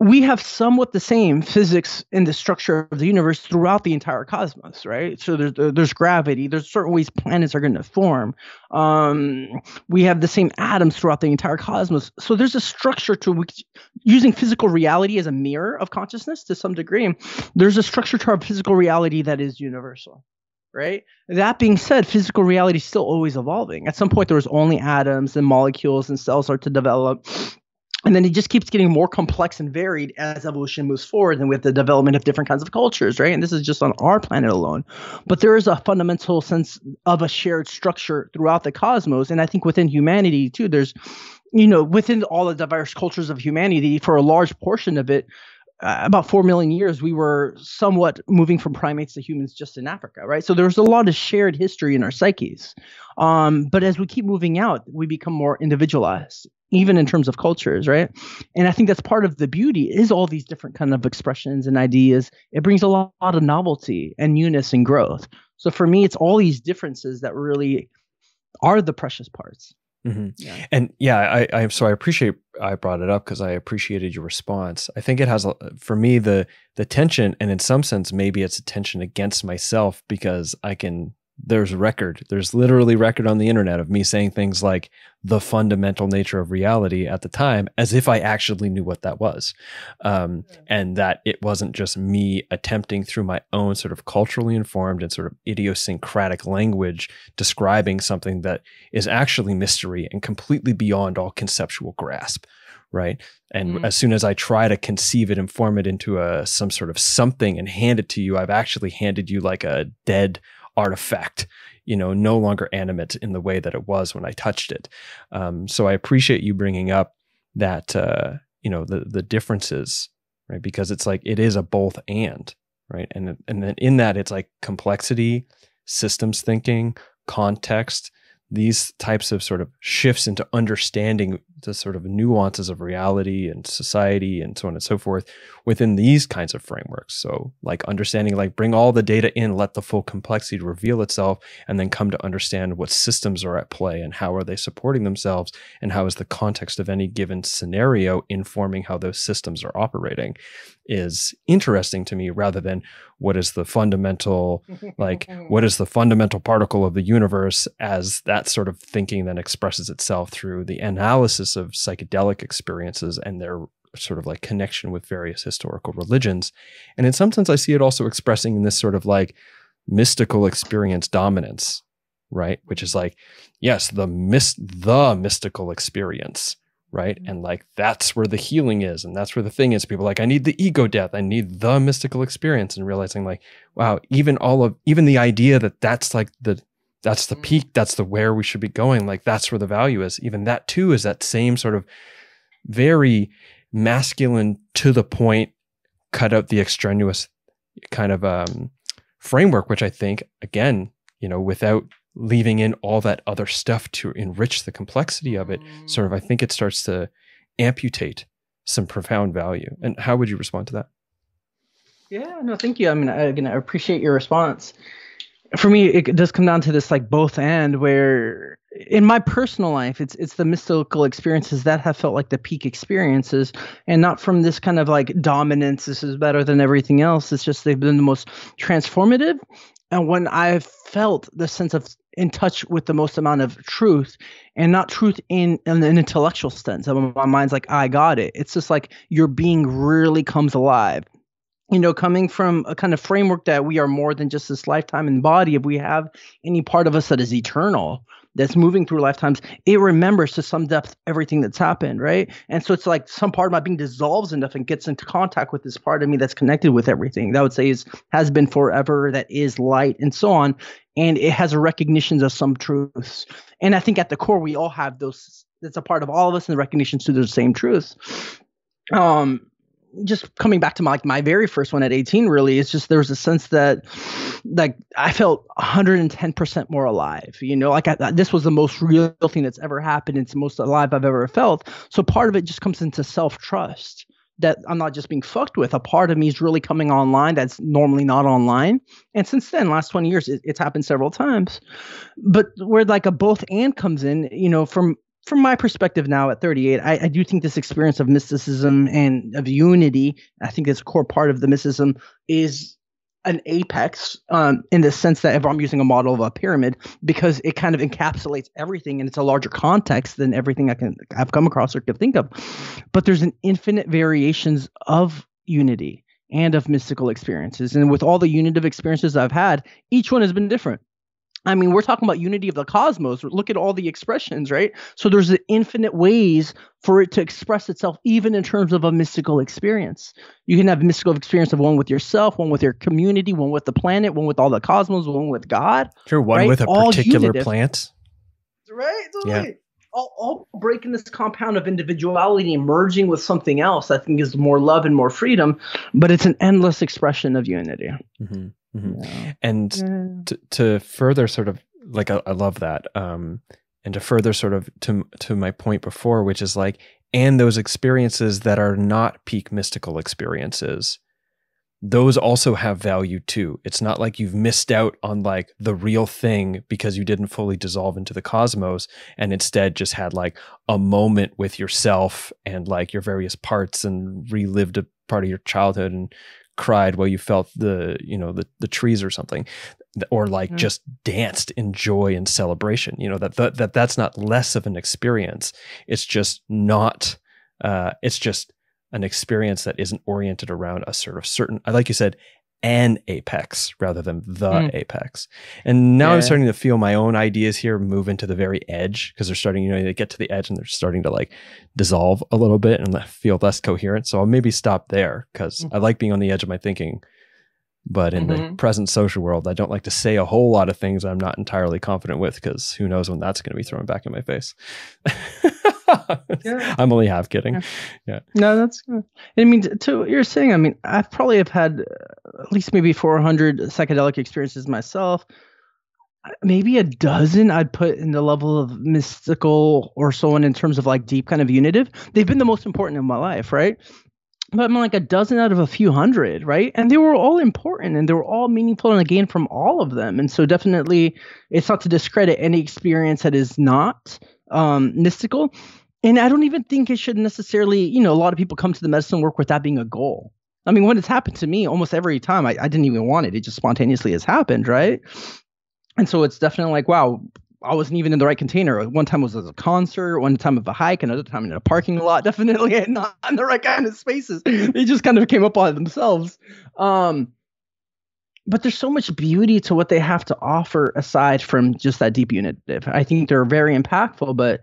Speaker 2: we have somewhat the same physics in the structure of the universe throughout the entire cosmos, right? So there's there's gravity. There's certain ways planets are going to form. Um, we have the same atoms throughout the entire cosmos. So there's a structure to which, using physical reality as a mirror of consciousness to some degree. There's a structure to our physical reality that is universal right? That being said, physical reality is still always evolving. At some point, there was only atoms and molecules and cells are to develop and then it just keeps getting more complex and varied as evolution moves forward and with the development of different kinds of cultures right? And this is just on our planet alone. But there is a fundamental sense of a shared structure throughout the cosmos and i think within humanity too there's you know within all the diverse cultures of humanity for a large portion of it uh, about 4 million years we were somewhat moving from primates to humans just in africa right? So there's a lot of shared history in our psyches. Um, but as we keep moving out we become more individualized even in terms of cultures right? And i think that's part of the beauty is all these different kind of expressions and ideas. It brings a lot, lot of novelty and newness and growth. So for me it's all these differences that really are the precious parts.
Speaker 1: Mm-hmm. yeah. and yeah i i so i appreciate i brought it up because i appreciated your response. I think it has a, for me the the tension and in some sense maybe it's a tension against myself because i can there's record there's literally record on the internet of me saying things like the fundamental nature of reality at the time as if i actually knew what that was um, and that it wasn't just me attempting through my own sort of culturally informed and sort of idiosyncratic language describing something that is actually mystery and completely beyond all conceptual grasp right? And mm-hmm. as soon as I try to conceive it and form it into a some sort of something and hand it to you, I've actually handed you like a dead artifact, you know, no longer animate in the way that it was when I touched it. Um, so I appreciate you bringing up that uh, you know the the differences, right? Because it's like it is a both and, right? And and then in that it's like complexity, systems thinking, context, these types of sort of shifts into understanding the sort of nuances of reality and society and so on and so forth within these kinds of frameworks. So, like understanding, like bring all the data in, let the full complexity reveal itself, and then come to understand what systems are at play and how are they supporting themselves, and how is the context of any given scenario informing how those systems are operating is interesting to me rather than what is the fundamental like what is the fundamental particle of the universe as that sort of thinking then expresses itself through the analysis of psychedelic experiences and their sort of like connection with various historical religions. And in some sense, I see it also expressing in this sort of like mystical experience dominance, right? Which is like, yes, the mis- the mystical experience, right? Mm-hmm. And like that's where the healing is, and that's where the thing is. People like, I need the ego death, I need the mystical experience, and realizing like, wow, even all of even the idea that that's like the that's the peak mm. that's the where we should be going like that's where the value is even that too is that same sort of very masculine to the point cut out the extraneous kind of um, framework which i think again you know without leaving in all that other stuff to enrich the complexity of it sort of i think it starts to amputate some profound value. And how would you respond to that?
Speaker 2: Yeah no thank you. I mean again i appreciate your response. For me it does come down to this like both and where in my personal life it's it's the mystical experiences that have felt like the peak experiences and not from this kind of like dominance this is better than everything else. It's just they've been the most transformative. And when i've felt the sense of in touch with the most amount of truth and not truth in, in an intellectual sense my mind's like i got it. It's just like your being really comes alive. You know, coming from a kind of framework that we are more than just this lifetime and body, if we have any part of us that is eternal, that's moving through lifetimes, it remembers to some depth everything that's happened, right? And so it's like some part of my being dissolves enough and gets into contact with this part of me that's connected with everything. That would say is has been forever, that is light, and so on. And it has a recognition of some truths. And I think at the core, we all have those. That's a part of all of us, and the recognition to the same truths. Um, just coming back to my like my very first one at 18 really it's just there was a sense that like i felt 110% more alive you know like I, this was the most real thing that's ever happened. It's the most alive i've ever felt. So part of it just comes into self-trust that i'm not just being fucked with. A part of me is really coming online that's normally not online. And since then last 20 years it, it's happened several times. But where like a both and comes in you know from from my perspective now at 38, I, I, do think this experience of mysticism and of unity, I think that's a core part of the mysticism, is an apex um, in the sense that if I'm using a model of a pyramid, because it kind of encapsulates everything and it's a larger context than everything I can I've come across or could think of. But there's an infinite variations of unity and of mystical experiences. And with all the unitive experiences I've had, each one has been different. I mean, we're talking about unity of the cosmos. Look at all the expressions, right? So there's infinite ways for it to express itself, even in terms of a mystical experience. You can have a mystical experience of one with yourself, one with your community, one with the planet, one with all the cosmos, one with God.
Speaker 1: Sure, one right? with a all particular unitive. plant.
Speaker 2: Right? Totally. Yeah. All, all breaking this compound of individuality and merging with something else, I think is more love and more freedom, but it's an endless expression of unity.
Speaker 1: Mm-hmm. Mm-hmm. Yeah. And yeah. To, to further sort of like I, I love that. Um, and to further sort of to to my point before, which is like, and those experiences that are not peak mystical experiences, those also have value too. It's not like you've missed out on like the real thing because you didn't fully dissolve into the cosmos and instead just had like a moment with yourself and like your various parts and relived a part of your childhood and cried while you felt the you know the the trees or something or like mm. just danced in joy and celebration you know that, that that that's not less of an experience it's just not uh it's just an experience that isn't oriented around a sort of certain like you said an apex rather than the mm. apex. And now yeah. I'm starting to feel my own ideas here move into the very edge because they're starting, you know, they get to the edge and they're starting to like dissolve a little bit and feel less coherent. So I'll maybe stop there because mm. I like being on the edge of my thinking. But in mm-hmm. the present social world, I don't like to say a whole lot of things I'm not entirely confident with because who knows when that's going to be thrown back in my face. yeah. I'm only half kidding. Yeah. yeah.
Speaker 2: No, that's good. I mean, to what you're saying, I mean, I probably have had uh, at least maybe 400 psychedelic experiences myself. Maybe a dozen I'd put in the level of mystical or so on in terms of like deep kind of unitive. They've been the most important in my life, right? But I'm like a dozen out of a few hundred, right? And they were all important and they were all meaningful and I gained from all of them. And so definitely it's not to discredit any experience that is not um, mystical. And I don't even think it should necessarily, you know, a lot of people come to the medicine work with that being a goal. I mean, when it's happened to me almost every time, I, I didn't even want it. It just spontaneously has happened, right? And so it's definitely like, wow, I wasn't even in the right container. One time was at a concert, one time of a hike, another time in a parking lot. Definitely not in the right kind of spaces. They just kind of came up on themselves. Um, but there's so much beauty to what they have to offer aside from just that deep unitive. I think they're very impactful, but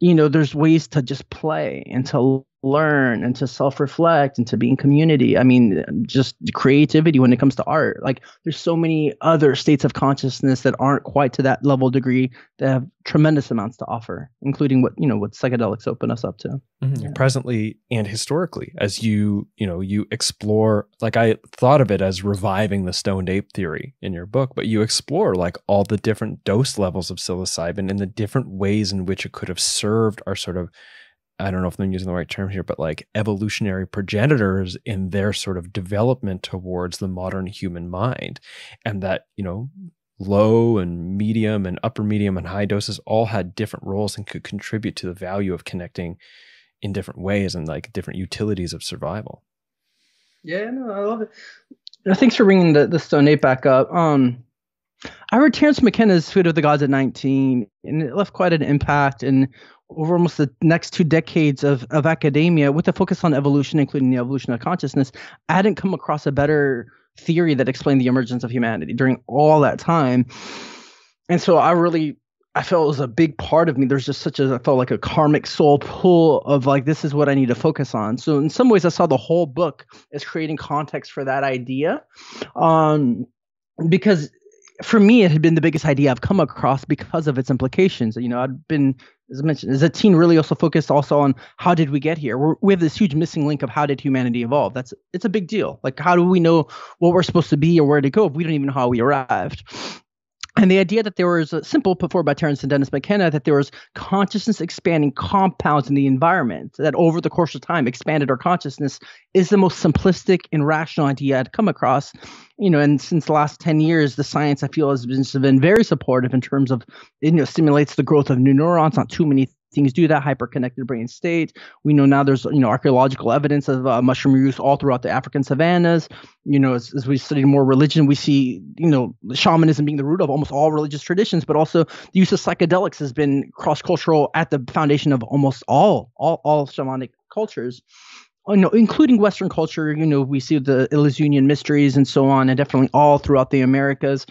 Speaker 2: you know, there's ways to just play and to learn and to self-reflect and to be in community i mean just creativity when it comes to art like there's so many other states of consciousness that aren't quite to that level degree that have tremendous amounts to offer including what you know what psychedelics open us up to
Speaker 1: mm-hmm. yeah. presently and historically as you you know you explore like i thought of it as reviving the stoned ape theory in your book but you explore like all the different dose levels of psilocybin and the different ways in which it could have served our sort of I don't know if I'm using the right term here, but like evolutionary progenitors in their sort of development towards the modern human mind. And that, you know, low and medium and upper medium and high doses all had different roles and could contribute to the value of connecting in different ways and like different utilities of survival.
Speaker 2: Yeah, no, I love it. Thanks for bringing the, the Stone Ape back up. Um, I read Terence McKenna's Food of the Gods at 19, and it left quite an impact. And over almost the next two decades of, of academia with a focus on evolution, including the evolution of consciousness, I hadn't come across a better theory that explained the emergence of humanity during all that time. And so I really I felt it was a big part of me. There's just such a I felt like a karmic soul pull of like this is what I need to focus on. So in some ways I saw the whole book as creating context for that idea. Um because for me, it had been the biggest idea I've come across because of its implications. You know, I'd been, as I mentioned, is a teen, really also focused also on how did we get here. We're, we have this huge missing link of how did humanity evolve. That's it's a big deal. Like, how do we know what we're supposed to be or where to go if we don't even know how we arrived? And the idea that there was a simple put forward by Terence and Dennis McKenna that there was consciousness expanding compounds in the environment that over the course of time expanded our consciousness is the most simplistic and rational idea I'd come across. You know, and since the last 10 years, the science I feel has been, been very supportive in terms of you know stimulates the growth of new neurons. Not too many things do that hyperconnected brain state. We know now there's you know archaeological evidence of uh, mushroom use all throughout the african savannas. You know as, as we study more religion we see you know shamanism being the root of almost all religious traditions but also the use of psychedelics has been cross-cultural at the foundation of almost all all, all shamanic cultures. You know, including Western culture, you know, we see the Eleusinian mysteries and so on, and definitely all throughout the Americas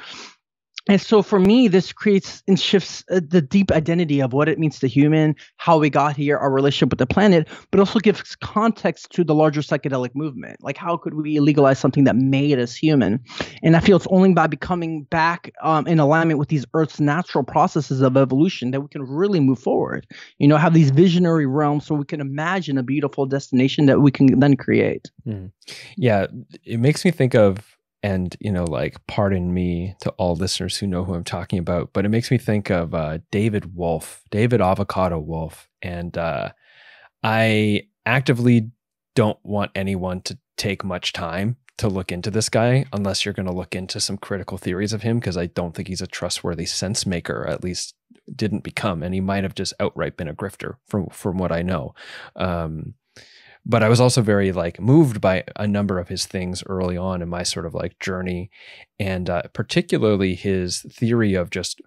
Speaker 2: and so for me this creates and shifts uh, the deep identity of what it means to human how we got here our relationship with the planet but also gives context to the larger psychedelic movement. Like how could we legalize something that made us human? And i feel it's only by becoming back um, in alignment with these earth's natural processes of evolution that we can really move forward. You know have these visionary realms so we can imagine a beautiful destination that we can then create.
Speaker 1: Mm. yeah it makes me think of and you know like pardon me to all listeners who know who i'm talking about but it makes me think of uh, david wolfe david avocado wolfe. And uh, i actively don't want anyone to take much time to look into this guy unless you're going to look into some critical theories of him because i don't think he's a trustworthy sense maker at least didn't become and he might have just outright been a grifter from from what i know. Um, but I was also very like moved by a number of his things early on in my sort of like journey, and uh, particularly his theory of just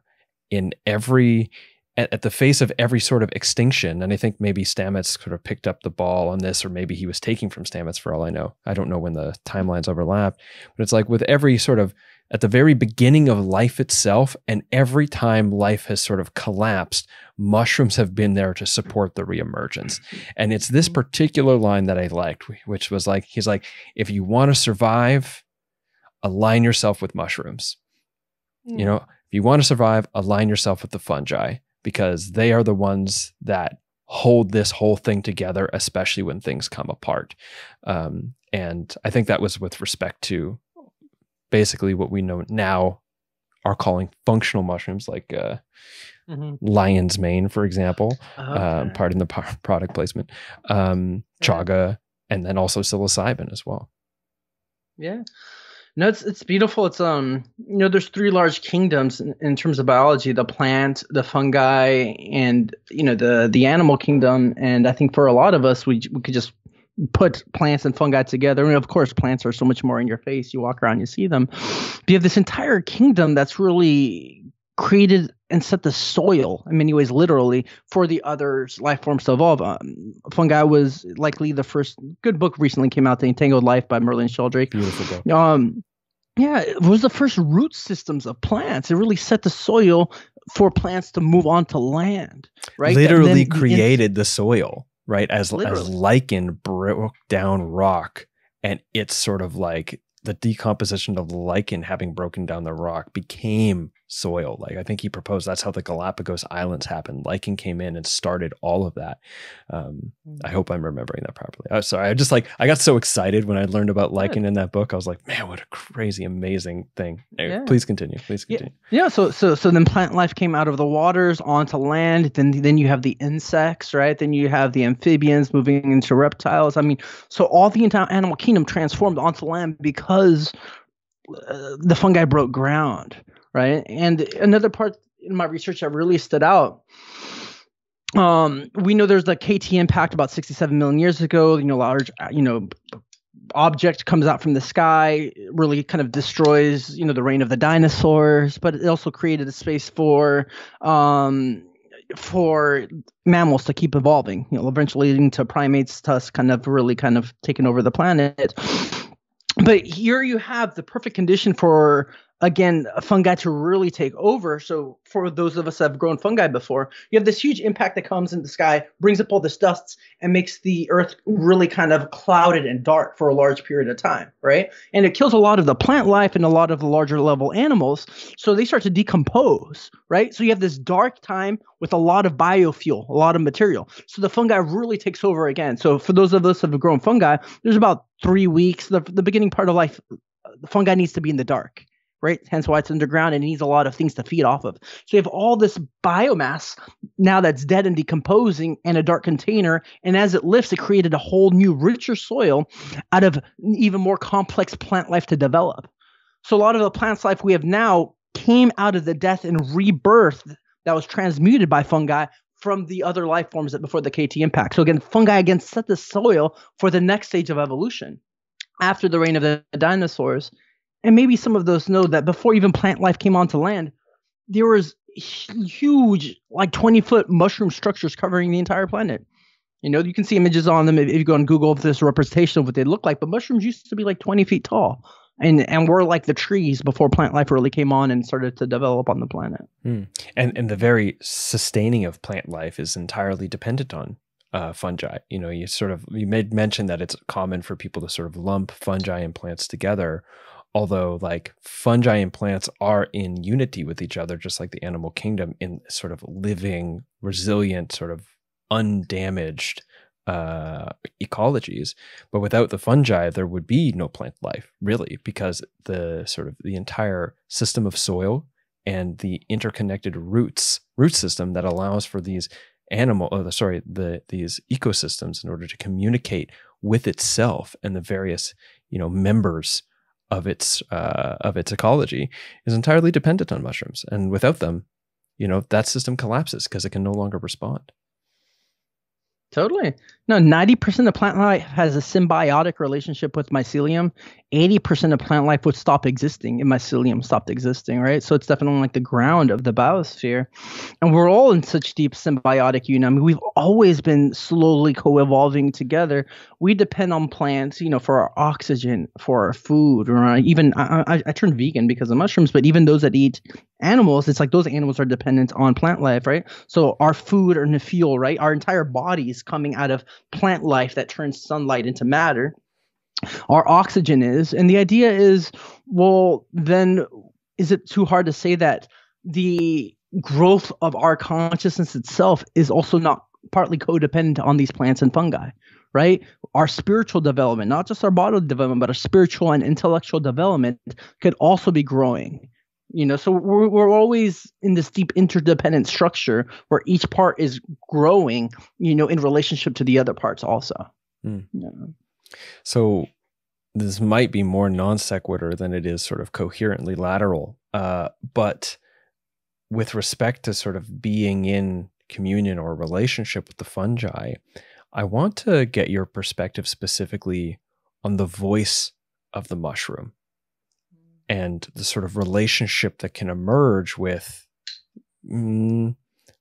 Speaker 1: in every at, at, the face of every sort of extinction, and I think maybe Stamets sort of picked up the ball on this, or maybe he was taking from Stamets for all I know. I don't know when the timelines overlap, but it's like with every sort of at the very beginning of life itself, and every time life has sort of collapsed, mushrooms have been there to support the reemergence. And it's this mm-hmm. particular line that I liked, which was like, he's like, if you want to survive, align yourself with mushrooms. You mm. know, if you want to survive, align yourself with the fungi because they are the ones that hold this whole thing together, especially when things come apart. Um, and I think that was with respect to basically what we know now are calling functional mushrooms, like uh, mm-hmm. lion's mane, for example. Um, okay. Um, pardon the product placement. Um, chaga, and then also psilocybin as well.
Speaker 2: Yeah. No, it's it's beautiful. It's um, you know, there's three large kingdoms in, in, terms of biology: the plant, the fungi, and you know the the animal kingdom. And I think for a lot of us, we we could just put plants and fungi together. Mean, of course, plants are so much more in your face. You walk around, you see them. But you have this entire kingdom that's really created and set the soil in many ways literally for the other life forms to evolve. Um, fungi was likely the first good book recently came out the entangled life by merlin sheldrake.
Speaker 1: Beautiful book.
Speaker 2: Um yeah it was the first root systems of plants. It really set the soil for plants to move on to land right?
Speaker 1: Literally then, created the soil right as literally. as lichen broke down rock and it's sort of like the decomposition of lichen having broken down the rock became soil. Like I think he proposed that's how the Galapagos Islands happened. Lichen came in and started all of that. Um, I mm. hope I'm remembering that properly. Oh, sorry, I just like I got so excited when I learned about lichen in that book. I was like, man, what a crazy, amazing thing. Anyway, yeah. Please continue. Please continue.
Speaker 2: Yeah. yeah. So so so then plant life came out of the waters onto land. Then then you have the insects, right? Then you have the amphibians moving into reptiles. I mean, so all the entire animal kingdom transformed onto land because uh, the fungi broke ground right? And another part in my research that really stood out um, we know there's the KT impact about 67 million years ago. You know, large, you know, object comes out from the sky, really kind of destroys, you know, the reign of the dinosaurs. But it also created a space for, um, for mammals to keep evolving. You know, eventually leading to primates, to kind of really kind of taking over the planet. But here you have the perfect condition for again fungi to really take over. So for those of us that have grown fungi before you have this huge impact that comes in the sky brings up all this dusts and makes the earth really kind of clouded and dark for a large period of time right? And it kills a lot of the plant life and a lot of the larger level animals. So they start to decompose right? So you have this dark time with a lot of biofuel a lot of material. So the fungi really takes over again. So for those of us that have grown fungi there's about three weeks the, the beginning part of life the fungi needs to be in the dark right? Hence why it's underground and it needs a lot of things to feed off of. So you have all this biomass now that's dead and decomposing in a dark container. And as it lifts, it created a whole new, richer soil out of even more complex plant life to develop. So a lot of the plants life we have now came out of the death and rebirth that was transmuted by fungi from the other life forms that before the KT impact. So again, fungi again set the soil for the next stage of evolution after the reign of the dinosaurs and maybe some of those know that before even plant life came onto land, there was huge, like 20 foot mushroom structures covering the entire planet. You know, you can see images on them if you go on Google if there's a representation of what they look like. But mushrooms used to be like 20 feet tall, and and were like the trees before plant life really came on and started to develop on the planet.
Speaker 1: Mm. And and the very sustaining of plant life is entirely dependent on uh, fungi. You know, you sort of you made mention that it's common for people to sort of lump fungi and plants together although like fungi and plants are in unity with each other just like the animal kingdom in sort of living resilient sort of undamaged uh, ecologies. But without the fungi there would be no plant life really because the sort of the entire system of soil and the interconnected roots root system that allows for these animal oh, sorry the these ecosystems in order to communicate with itself and the various you know members of its uh, of its ecology is entirely dependent on mushrooms, and without them, you know that system collapses because it can no longer respond.
Speaker 2: Totally. No, 90% of plant life has a symbiotic relationship with mycelium. 80% of plant life would stop existing if mycelium stopped existing, right? So it's definitely like the ground of the biosphere. And we're all in such deep symbiotic union. I mean, we've always been slowly co evolving together. We depend on plants, you know, for our oxygen, for our food, or even I, I, I turned vegan because of mushrooms, but even those that eat animals, it's like those animals are dependent on plant life, right? So our food and the fuel, right? Our entire body is coming out of plant life that turns sunlight into matter. Our oxygen is, and the idea is, well, then is it too hard to say that the growth of our consciousness itself is also not partly codependent on these plants and fungi? right? Our spiritual development, not just our bodily development, but our spiritual and intellectual development could also be growing you know so we're, we're always in this deep interdependent structure where each part is growing you know in relationship to the other parts also mm. yeah.
Speaker 1: so this might be more non sequitur than it is sort of coherently lateral uh, but with respect to sort of being in communion or relationship with the fungi i want to get your perspective specifically on the voice of the mushroom and the sort of relationship that can emerge with mm,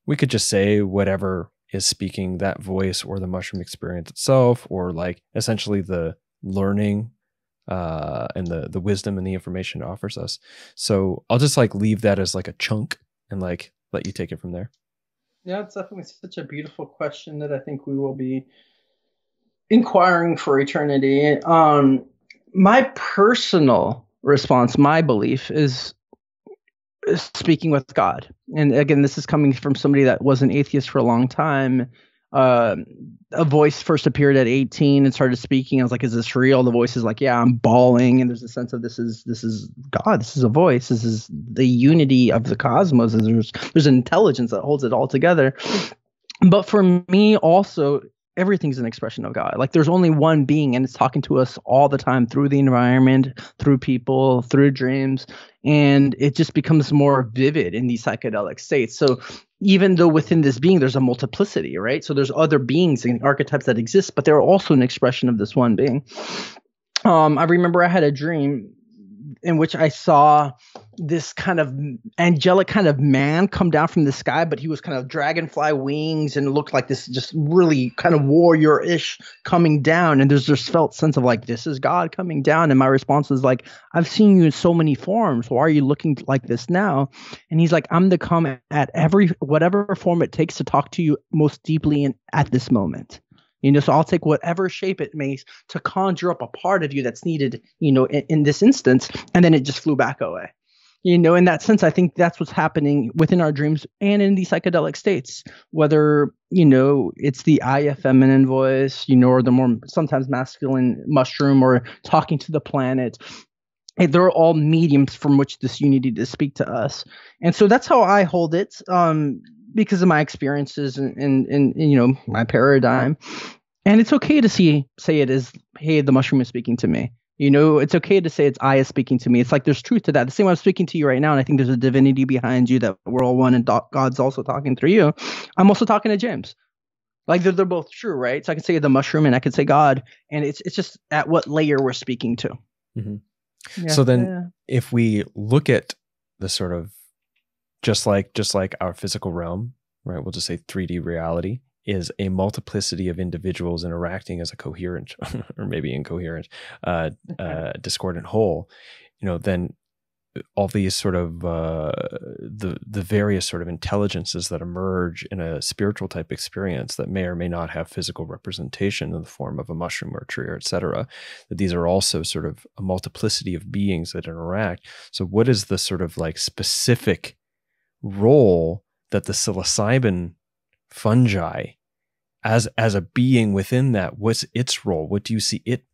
Speaker 1: we could just say whatever is speaking that voice or the mushroom experience itself or like essentially the learning uh, and the the wisdom and the information it offers us. So i'll just like leave that as like a chunk and like let you take it from there.
Speaker 2: Yeah it's definitely such a beautiful question that i think we will be inquiring for eternity. Um my personal response, my belief is, speaking with God. And again, this is coming from somebody that was an atheist for a long time. Uh, a voice first appeared at 18 and started speaking. I was like, "Is this real?" The voice is like, "Yeah, I'm bawling." And there's a sense of this is this is God. This is a voice. This is the unity of the cosmos. There's there's an intelligence that holds it all together. But for me, also, everything's an expression of God. Like there's only one being and it's talking to us all the time through the environment, through people, through dreams. And it just becomes more vivid in these psychedelic states. So even though within this being there's a multiplicity, right? So there's other beings and archetypes that exist, but they're also an expression of this one being. Um, I remember I had a dream in which I saw this kind of angelic kind of man come down from the sky, but he was kind of dragonfly wings and looked like this just really kind of warrior ish coming down. And there's this felt sense of like, this is God coming down. And my response was like, I've seen you in so many forms. Why are you looking like this now? And he's like, I'm the come at every whatever form it takes to talk to you most deeply in, at this moment. You know, so I'll take whatever shape it makes to conjure up a part of you that's needed, you know, in, in this instance, and then it just flew back away. You know, in that sense, I think that's what's happening within our dreams and in these psychedelic states. Whether you know it's the I feminine voice, you know, or the more sometimes masculine mushroom, or talking to the planet, they're all mediums from which this unity to speak to us. And so that's how i hold it um, because of my experiences and, and, and, you know my paradigm. And it's okay to see say it as hey the mushroom is speaking to me you know it's okay to say it's i is speaking to me. It's like there's truth to that. The same way i'm speaking to you right now and i think there's a divinity behind you that we're all one and god's also talking through you. I'm also talking to james. Like they're, they're both true right? So i can say the mushroom and i can say god and it's it's just at what layer we're speaking to.
Speaker 1: Mm-hmm. yeah, so then yeah. if we look at the sort of just like just like our physical realm, right? We'll just say 3D reality is a multiplicity of individuals interacting as a coherent or maybe incoherent, uh, uh, discordant whole. You know, then all these sort of uh, the the various sort of intelligences that emerge in a spiritual type experience that may or may not have physical representation in the form of a mushroom or a tree or etc. That these are also sort of a multiplicity of beings that interact. So, what is the sort of like specific role that the psilocybin fungi as as a being within that what's its role? What do you see it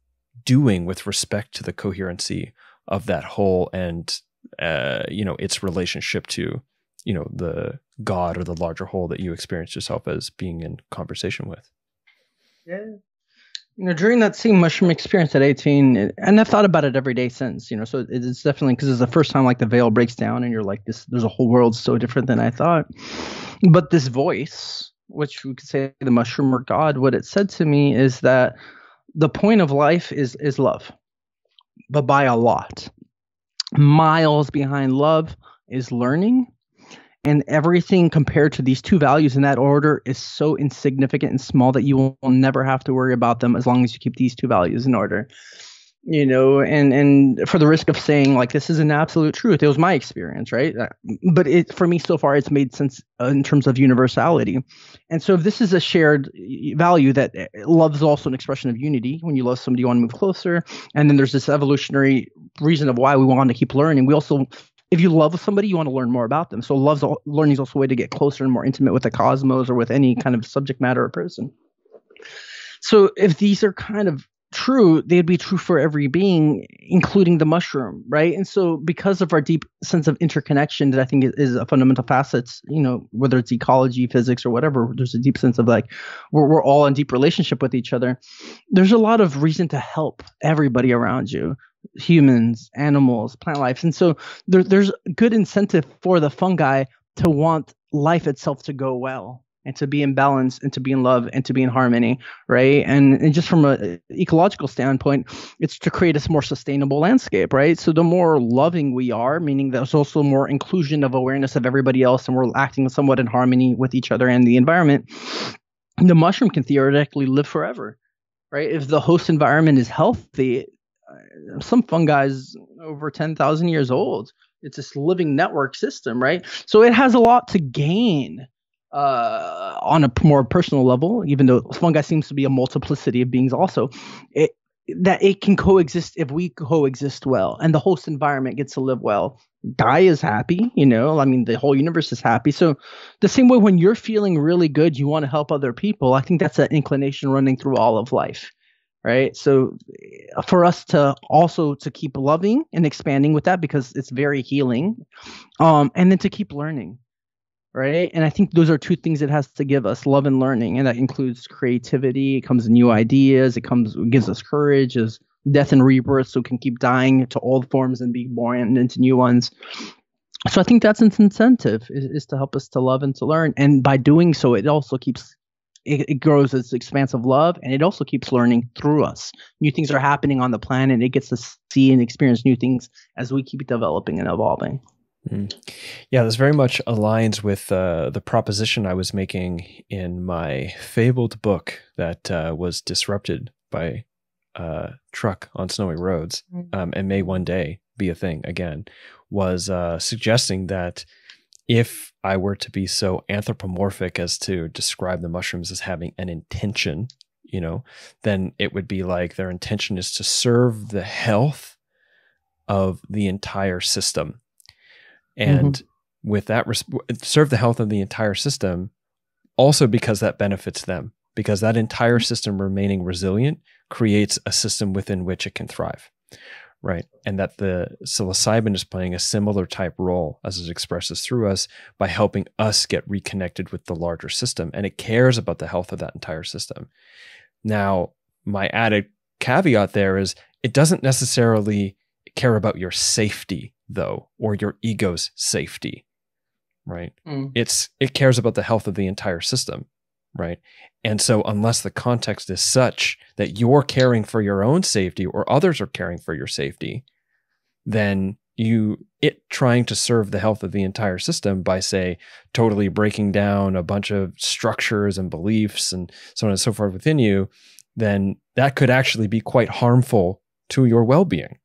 Speaker 1: doing with respect to the coherency of that whole and uh, you know its relationship to you know the god or the larger whole that you experience yourself as being in conversation with?
Speaker 2: Yeah. You know, during that same mushroom experience at 18, and I've thought about it every day since, you know, so it's definitely because it's the first time like the veil breaks down and you're like, this, there's a whole world so different than I thought. But this voice, which we could say the mushroom or God, what it said to me is that the point of life is is love, but by a lot. Miles behind love is learning, and everything compared to these two values in that order is so insignificant and small that you will never have to worry about them as long as you keep these two values in order you know and and for the risk of saying like this is an absolute truth it was my experience right? Uh, but it for me so far it's made sense uh, in terms of universality. And so if this is a shared value that uh, love is also an expression of unity when you love somebody you want to move closer and then there's this evolutionary reason of why we want to keep learning we also if you love somebody you want to learn more about them. So love's learning is also a way to get closer and more intimate with the cosmos or with any kind of subject matter or person. So if these are kind of true, they'd be true for every being, including the mushroom, right? And so, because of our deep sense of interconnection, that I think is a fundamental facet, you know, whether it's ecology, physics, or whatever, there's a deep sense of like we're, we're all in deep relationship with each other. There's a lot of reason to help everybody around you humans, animals, plant life. And so, there, there's good incentive for the fungi to want life itself to go well and to be in balance and to be in love and to be in harmony right? And, and just from a ecological standpoint it's to create a more sustainable landscape right? So the more loving we are meaning there's also more inclusion of awareness of everybody else and we're acting somewhat in harmony with each other and the environment the mushroom can theoretically live forever right? If the host environment is healthy uh, some fungi is over 10,000 years old. It's this living network system right? So it has a lot to gain uh, on a more personal level, even though fungi seems to be a multiplicity of beings, also, it, that it can coexist if we coexist well and the host environment gets to live well. Gaia is happy, you know, I mean, the whole universe is happy. So, the same way when you're feeling really good, you want to help other people. I think that's an inclination running through all of life right so for us to also to keep loving and expanding with that because it's very healing um and then to keep learning right? And I think those are two things it has to give us: love and learning, and that includes creativity. It comes new ideas. It comes it gives us courage, as death and rebirth, so we can keep dying to old forms and be born into new ones. So I think that's an incentive is, is to help us to love and to learn, and by doing so, it also keeps it, it, grows its expansive love and it also keeps learning through us new things are happening on the planet it gets to see and experience new things as we keep developing and evolving
Speaker 1: Mm. Yeah, this very much aligns with uh, the proposition I was making in my fabled book that uh, was disrupted by a uh, truck on snowy roads mm. um, and may one day be a thing again. Was uh, suggesting that if I were to be so anthropomorphic as to describe the mushrooms as having an intention, you know, then it would be like their intention is to serve the health of the entire system and mm-hmm. with that serve the health of the entire system also because that benefits them because that entire mm-hmm. system remaining resilient creates a system within which it can thrive right and that the psilocybin is playing a similar type role as it expresses through us by helping us get reconnected with the larger system and it cares about the health of that entire system now my added caveat there is it doesn't necessarily care about your safety though, or your ego's safety, right? Mm. It's it cares about the health of the entire system, right? And so unless the context is such that you're caring for your own safety or others are caring for your safety, then you it trying to serve the health of the entire system by say totally breaking down a bunch of structures and beliefs and so on and so forth within you then that could actually be quite harmful to your well-being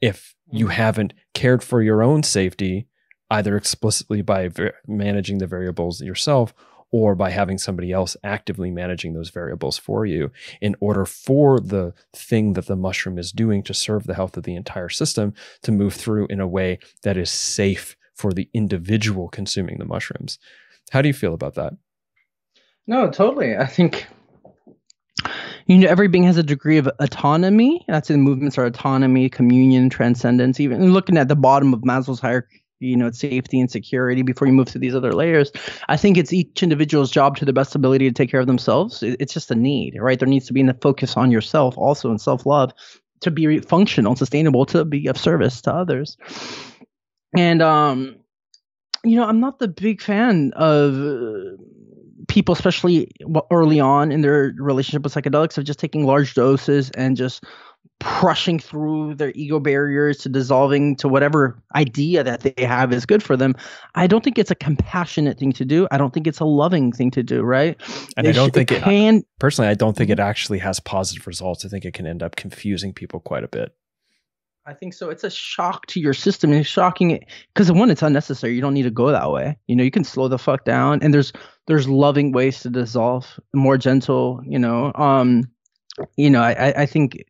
Speaker 1: if you mm-hmm. haven't cared for your own safety, either explicitly by ver- managing the variables yourself or by having somebody else actively managing those variables for you in order for the thing that the mushroom is doing to serve the health of the entire system to move through in a way that is safe for the individual consuming the mushrooms. How do you feel about that?
Speaker 2: No, totally. I think you know every being has a degree of autonomy. That's in movements are autonomy communion transcendence even looking at the bottom of maslow's hierarchy you know safety and security before you move to these other layers. I think it's each individual's job to the best ability to take care of themselves. It's just a need right? There needs to be a focus on yourself also and self-love to be functional sustainable to be of service to others. And um you know i'm not the big fan of people, especially early on in their relationship with psychedelics, of just taking large doses and just crushing through their ego barriers to dissolving to whatever idea that they have is good for them. I don't think it's a compassionate thing to do. I don't think it's a loving thing to do, right?
Speaker 1: And I don't think it can personally I don't think it actually has positive results. I think it can end up confusing people quite a bit.
Speaker 2: I think so. It's a shock to your system. It's shocking because one, it's unnecessary. You don't need to go that way. You know, you can slow the fuck down, and there's there's loving ways to dissolve, more gentle. You know, um, you know, I I think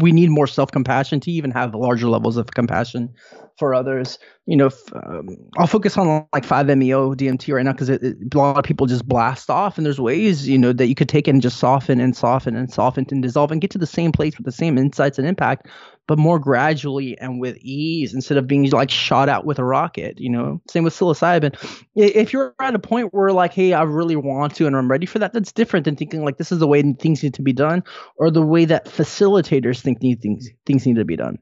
Speaker 2: we need more self compassion to even have larger levels of compassion for others. You know, f- um, I'll focus on like 5-MeO DMT right now because a lot of people just blast off, and there's ways you know that you could take it and just soften and soften and soften and dissolve and get to the same place with the same insights and impact, but more gradually and with ease instead of being like shot out with a rocket. You know, same with psilocybin. If you're at a point where like, hey, I really want to and I'm ready for that, that's different than thinking like this is the way things need to be done or the way that facilitators think things things need to be done.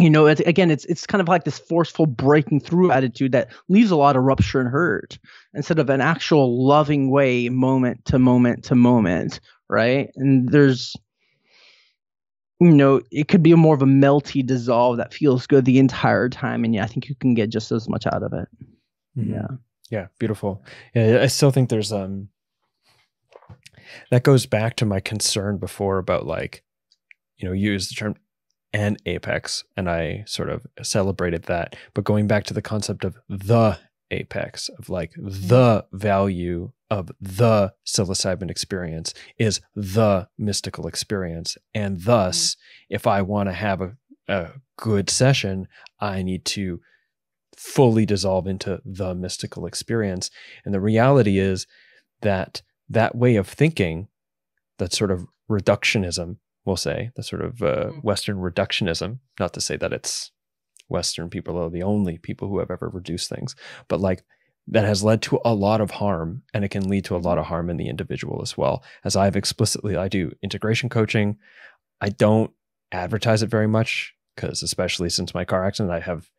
Speaker 2: You know it's, again it's it's kind of like this forceful breaking through attitude that leaves a lot of rupture and hurt instead of an actual loving way moment to moment to moment right? And there's you know it could be a more of a melty dissolve that feels good the entire time and yeah i think you can get just as much out of it. Mm-hmm. yeah.
Speaker 1: Yeah beautiful. Yeah i still think there's um that goes back to my concern before about like you know use the term and apex and i sort of celebrated that but going back to the concept of the apex of like mm-hmm. the value of the psilocybin experience is the mystical experience and thus mm-hmm. if i want to have a, a good session i need to fully dissolve into the mystical experience and the reality is that that way of thinking that sort of reductionism we'll say, the sort of uh, mm-hmm. Western reductionism. Not to say that it's Western people are the only people who have ever reduced things, but like that has led to a lot of harm and it can lead to a lot of harm in the individual as well. As I've explicitly, I do integration coaching. I don't advertise it very much because, especially since my car accident, I have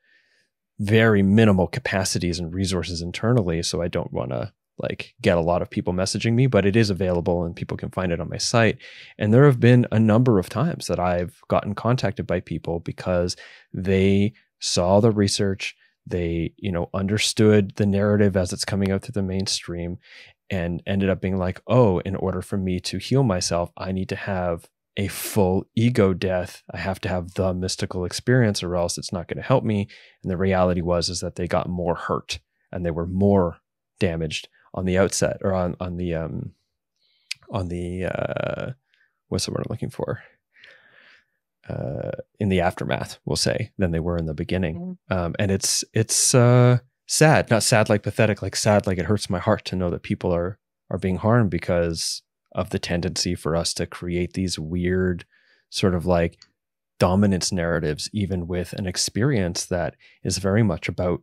Speaker 1: very minimal capacities and resources internally. So I don't want to like get a lot of people messaging me, but it is available and people can find it on my site. And there have been a number of times that I've gotten contacted by people because they saw the research, they, you know, understood the narrative as it's coming out through the mainstream and ended up being like, "Oh, in order for me to heal myself, I need to have a full ego death. I have to have the mystical experience or else it's not going to help me." And the reality was is that they got more hurt and they were more damaged on the outset or on on the um on the uh what's the word I'm looking for? Uh in the aftermath we'll say than they were in the beginning. Mm-hmm. um and it's it's uh sad not sad like pathetic like sad like it hurts my heart to know that people are are being harmed because of the tendency for us to create these weird sort of like dominance narratives even with an experience that is very much about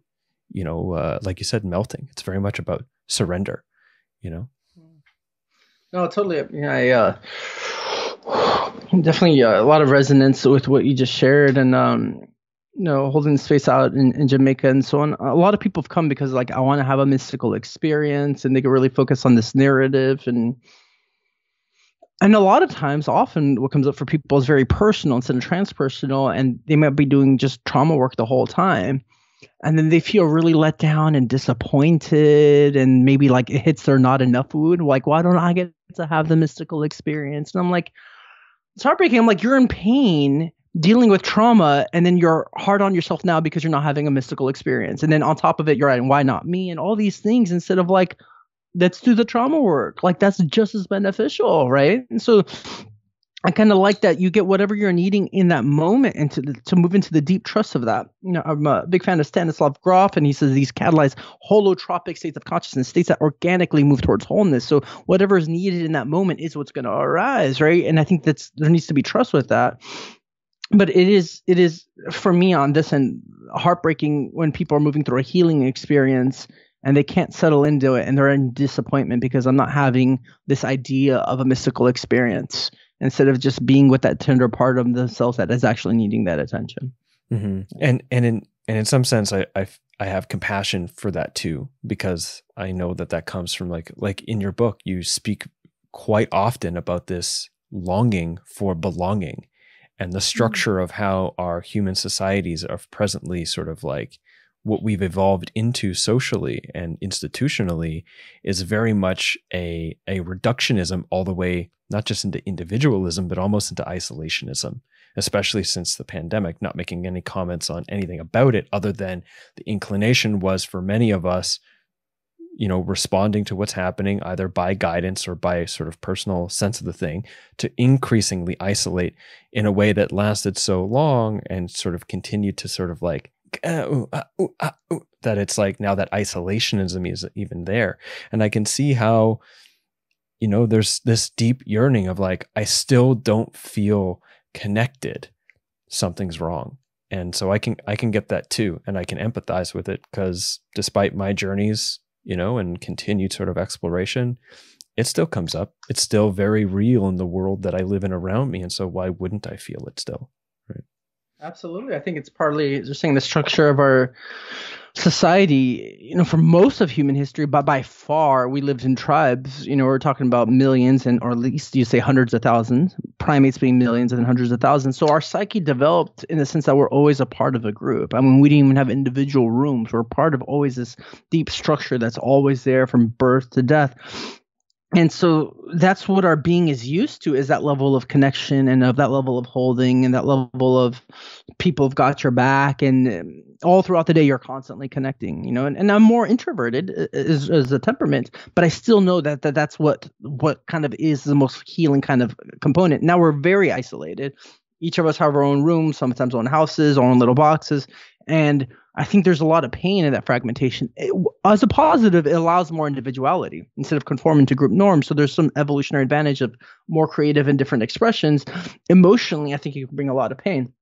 Speaker 1: you know uh, like you said melting. It's very much about surrender, you know?
Speaker 2: No, totally. Yeah, I uh, definitely uh, a lot of resonance with what you just shared, and um, you know, holding space out in, in Jamaica and so on. A lot of people have come because like I want to have a mystical experience, and they can really focus on this narrative and. And a lot of times, often what comes up for people is very personal instead of transpersonal, and they might be doing just trauma work the whole time and then they feel really let down and disappointed and maybe like it hits their not enough wound like why don't i get to have the mystical experience? And i'm like it's heartbreaking. I'm like you're in pain dealing with trauma and then you're hard on yourself now because you're not having a mystical experience. And then on top of it you're like why not me? And all these things instead of like let's do the trauma work. Like that's just as beneficial right? And so I kind of like that you get whatever you're needing in that moment and to, to move into the deep trust of that. You know, I'm a big fan of Stanislav Grof, and he says these catalyze holotropic states of consciousness, states that organically move towards wholeness. So whatever is needed in that moment is what's going to arise, right? And I think that's there needs to be trust with that. But it is it is for me on this and heartbreaking when people are moving through a healing experience and they can't settle into it and they're in disappointment because I'm not having this idea of a mystical experience instead of just being with that tender part of themselves that is actually needing that attention.
Speaker 1: Mm-hmm. And and in and in some sense, I, I I have compassion for that too because I know that that comes from like like in your book you speak quite often about this longing for belonging and the mm. structure of how our human societies are presently sort of like what we've evolved into socially and institutionally is very much a a reductionism all the way not just into individualism but almost into isolationism especially since the pandemic not making any comments on anything about it other than the inclination was for many of us you know responding to what's happening either by guidance or by sort of personal sense of the thing to increasingly isolate in a way that lasted so long and sort of continued to sort of like uh, uh, uh, that it's like now that isolationism is even there. And i can see how you know there's this deep yearning of like i still don't feel connected. Something's wrong. And so i can i can get that too and i can empathize with it because despite my journeys you know and continued sort of exploration it still comes up. It's still very real in the world that i live in around me and so why wouldn't i feel it still
Speaker 2: Absolutely. I think it's partly just saying the structure of our society, you know, for most of human history, but by far we lived in tribes. You know, we're talking about millions and or at least you say hundreds of thousands, primates being millions and hundreds of thousands. So our psyche developed in the sense that we're always a part of a group. I mean, we didn't even have individual rooms. We're part of always this deep structure that's always there from birth to death and so that's what our being is used to is that level of connection and of that level of holding and that level of people have got your back. And um, all throughout the day you're constantly connecting you know and, and i'm more introverted as, as a temperament but i still know that, that that's what what kind of is the most healing kind of component. Now we're very isolated. Each of us have our own rooms sometimes own houses own little boxes and I think there's a lot of pain in that fragmentation. It, as a positive, it allows more individuality instead of conforming to group norms. So there's some evolutionary advantage of more creative and different expressions. Emotionally, I think you can bring a lot of pain.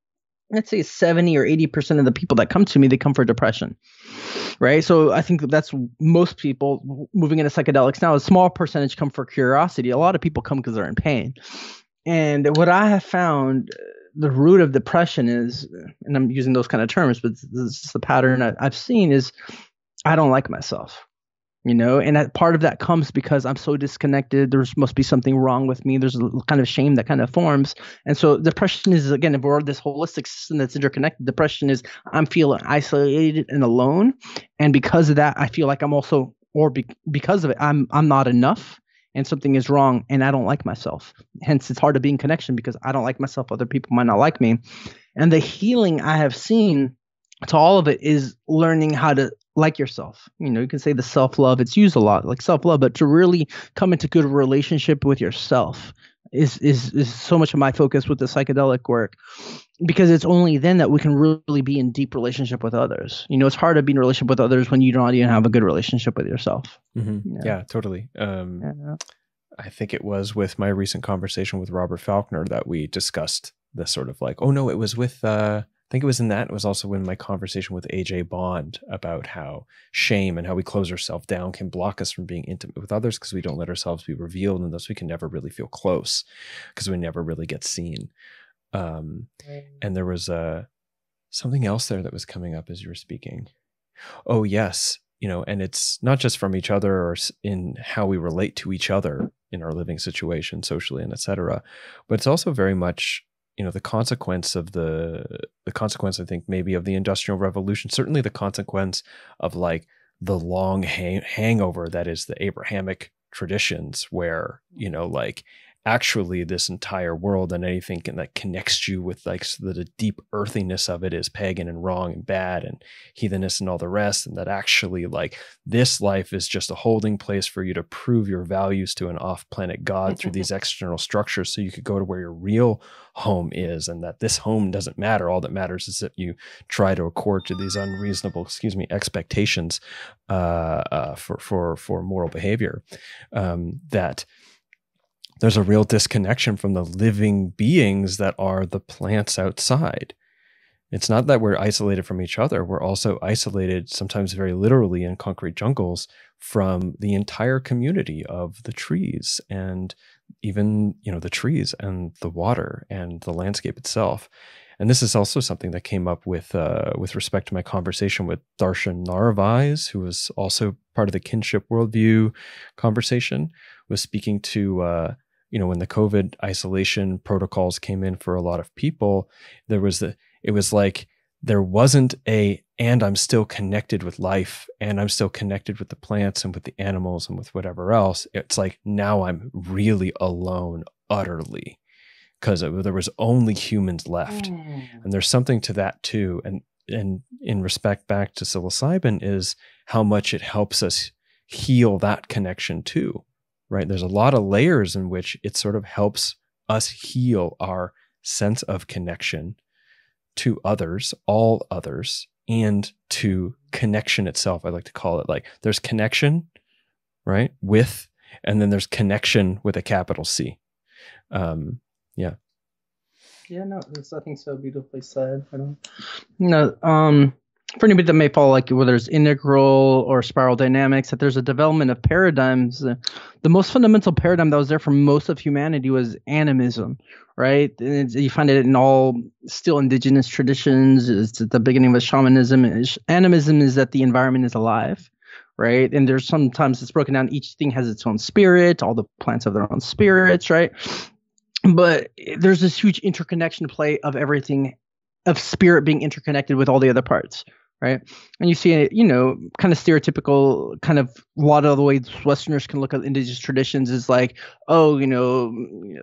Speaker 2: Let's say 70 or 80% of the people that come to me, they come for depression, right? So I think that's most people moving into psychedelics now. A small percentage come for curiosity. A lot of people come because they're in pain. And what I have found uh, the root of depression is, and I'm using those kind of terms, but this is the pattern I, I've seen is I don't like myself you know? And that part of that comes because i'm so disconnected. There must be something wrong with me. There's a kind of shame that kind of forms. And so depression is again if we're this holistic system that's interconnected depression is i'm feeling isolated and alone. And because of that i feel like i'm also or be, because of it i'm i'm not enough and something is wrong and I don't like myself. Hence, it's hard to be in connection because I don't like myself. Other people might not like me. And the healing I have seen to all of it is learning how to like yourself. You know, you can say the self love, it's used a lot, like self love, but to really come into good relationship with yourself is, is, is so much of my focus with the psychedelic work because it's only then that we can really be in deep relationship with others. You know, it's hard to be in relationship with others when you don't even have a good relationship with yourself.
Speaker 1: Mm-hmm. Yeah. yeah. totally. Um, yeah. I think it was with my recent conversation with Robert Falconer that we discussed the sort of like, oh no, it was with, uh, I think it was in that. It was also in my conversation with AJ Bond about how shame and how we close ourselves down can block us from being intimate with others because we don't let ourselves be revealed, and thus we can never really feel close because we never really get seen. Um, and there was uh, something else there that was coming up as you were speaking. Oh, yes. You know, and it's not just from each other or in how we relate to each other in our living situation, socially and etc. But it's also very much, you know, the consequence of the the consequence, I think, maybe of the industrial revolution. Certainly, the consequence of like the long hang- hangover that is the Abrahamic traditions, where you know, like actually this entire world and anything can, that connects you with like so the deep earthiness of it is pagan and wrong and bad and heathenness and all the rest and that actually like this life is just a holding place for you to prove your values to an off-planet god through these external structures so you could go to where your real home is and that this home doesn't matter. All that matters is that you try to accord to these unreasonable excuse me expectations uh, uh, for for for moral behavior um, that there's a real disconnection from the living beings that are the plants outside. It's not that we're isolated from each other. We're also isolated, sometimes very literally, in concrete jungles from the entire community of the trees and even, you know, the trees and the water and the landscape itself. and this is also something that came up with uh, with respect to my conversation with Darcia Narvaez, who was also part of the kinship worldview conversation, was speaking to uh, you know when the COVID isolation protocols came in for a lot of people, there was the it was like there wasn't a and I'm still connected with life and I'm still connected with the plants and with the animals and with whatever else. It's like now I'm really alone utterly because there was only humans left. Mm. And there's something to that too. And and in respect back to psilocybin is how much it helps us heal that connection too. Right? There's a lot of layers in which it sort of helps us heal our sense of connection to others, all others, and to connection itself. I like to call it like there's connection, right, with, and then there's connection with a capital C. Um, yeah.
Speaker 2: Yeah, no, that's I think so beautifully said. I don't, no, um, for anybody that may follow, like whether it's integral or spiral dynamics, that there's a development of paradigms. The most fundamental paradigm that was there for most of humanity was animism, right? And you find it in all still indigenous traditions. It's at the beginning of shamanism. Animism is that the environment is alive, right? And there's sometimes it's broken down. Each thing has its own spirit. All the plants have their own spirits, right? But there's this huge interconnection play of everything, of spirit being interconnected with all the other parts, right? And you see you know, kind of stereotypical, kind of a lot of the ways Westerners can look at indigenous traditions is like, oh, you know,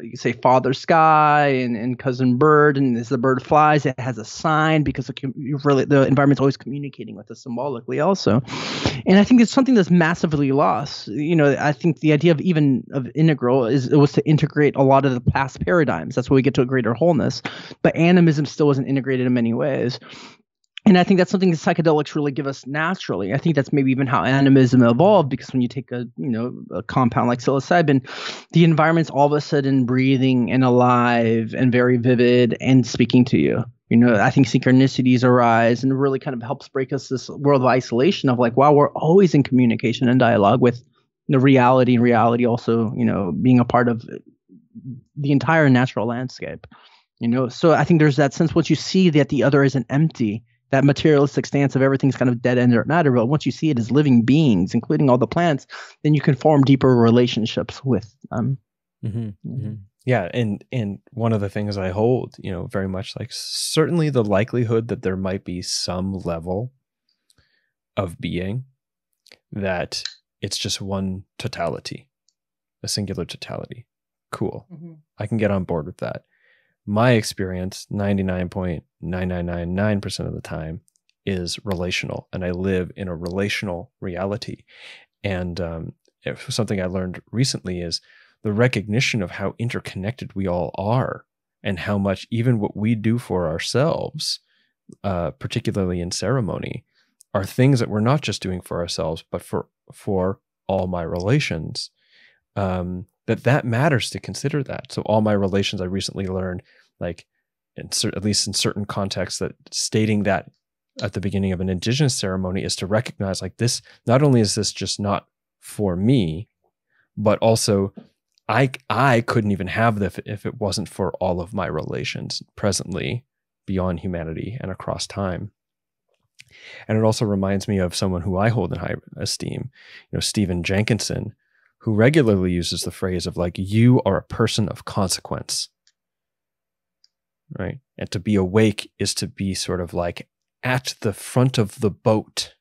Speaker 2: you, say Father Sky and, and Cousin Bird, and as the bird flies, it has a sign because the, really the environment's always communicating with us symbolically, also. And I think it's something that's massively lost. You know, I think the idea of even of integral is it was to integrate a lot of the past paradigms. That's why we get to a greater wholeness. But animism still wasn't integrated in many ways and I think that's something that psychedelics really give us naturally. I think that's maybe even how animism evolved because when you take a you know a compound like psilocybin, the environment's all of a sudden breathing and alive and very vivid and speaking to you. You know, I think synchronicities arise and really kind of helps break us this world of isolation of like, wow, we're always in communication and dialogue with the reality and reality also, you know, being a part of the entire natural landscape. You know, so I think there's that sense once you see that the other isn't empty that materialistic stance of everything's kind of dead end or matter. But once you see it as living beings, including all the plants, then you can form deeper relationships with them.
Speaker 1: Mm-hmm, mm-hmm. Yeah, and and one of the things I hold, you know, very much like certainly the likelihood that there might be some level of being that it's just one totality, a singular totality. Cool. Mm-hmm. I can get on board with that my experience 99.9999% of the time is relational and i live in a relational reality and um, something i learned recently is the recognition of how interconnected we all are and how much even what we do for ourselves uh, particularly in ceremony are things that we're not just doing for ourselves but for for all my relations um, that that matters to consider that. So all my relations, I recently learned, like, cer- at least in certain contexts, that stating that at the beginning of an indigenous ceremony is to recognize like this. Not only is this just not for me, but also I I couldn't even have this if it wasn't for all of my relations presently beyond humanity and across time. And it also reminds me of someone who I hold in high esteem, you know, Stephen Jenkinson, who regularly uses the phrase of like, you are a person of consequence. Right. And to be awake is to be sort of like at the front of the boat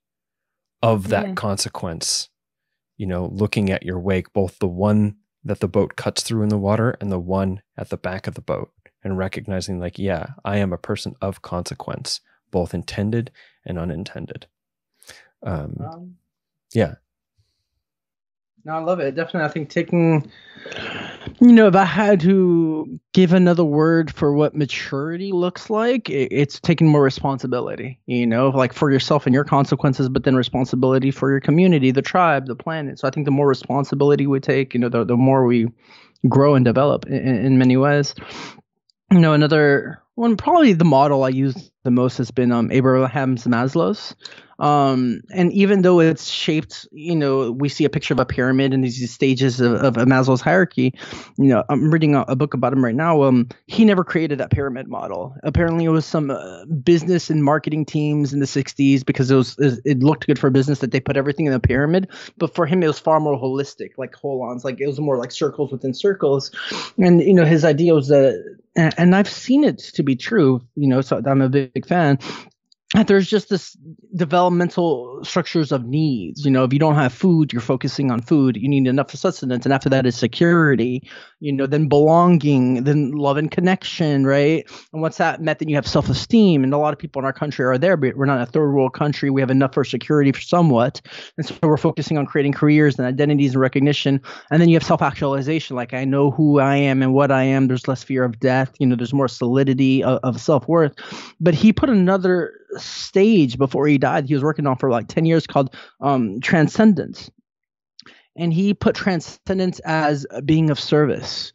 Speaker 1: of that consequence, you know, looking at your wake, both the one that the boat cuts through in the water and the one at the back of the boat, and recognizing, like, yeah, I am a person of consequence, both intended and unintended. Um, um, yeah.
Speaker 2: No, I love it. Definitely, I think taking, you know, if I had to give another word for what maturity looks like, it's taking more responsibility, you know, like for yourself and your consequences, but then responsibility for your community, the tribe, the planet. So I think the more responsibility we take, you know, the, the more we grow and develop in, in many ways. You know, another one, probably the model I use the most has been um, Abraham Maslow's Um, and even though it's shaped, you know, we see a picture of a pyramid and these stages of, of Maslow's hierarchy. You know, I'm reading a, a, book about him right now. Um, he never created that pyramid model. Apparently, it was some uh, business and marketing teams in the 60s because it was it looked good for business that they put everything in a pyramid. But for him, it was far more holistic, like holons. Like it was more like circles within circles. And you know, his idea was that, and, and I've seen it to be true. You know, so I'm a big fan there's just this developmental structures of needs. You know, if you don't have food, you're focusing on food. You need enough sustenance, and after that is security. You know, then belonging, then love and connection, right? And once that met, then you have self-esteem. And a lot of people in our country are there, but we're not a third world country. We have enough for security for somewhat, and so we're focusing on creating careers and identities and recognition. And then you have self-actualization, like I know who I am and what I am. There's less fear of death. You know, there's more solidity of, of self-worth. But he put another stage before he died. He was working on for like 10 years called um, transcendence. And he put transcendence as being of service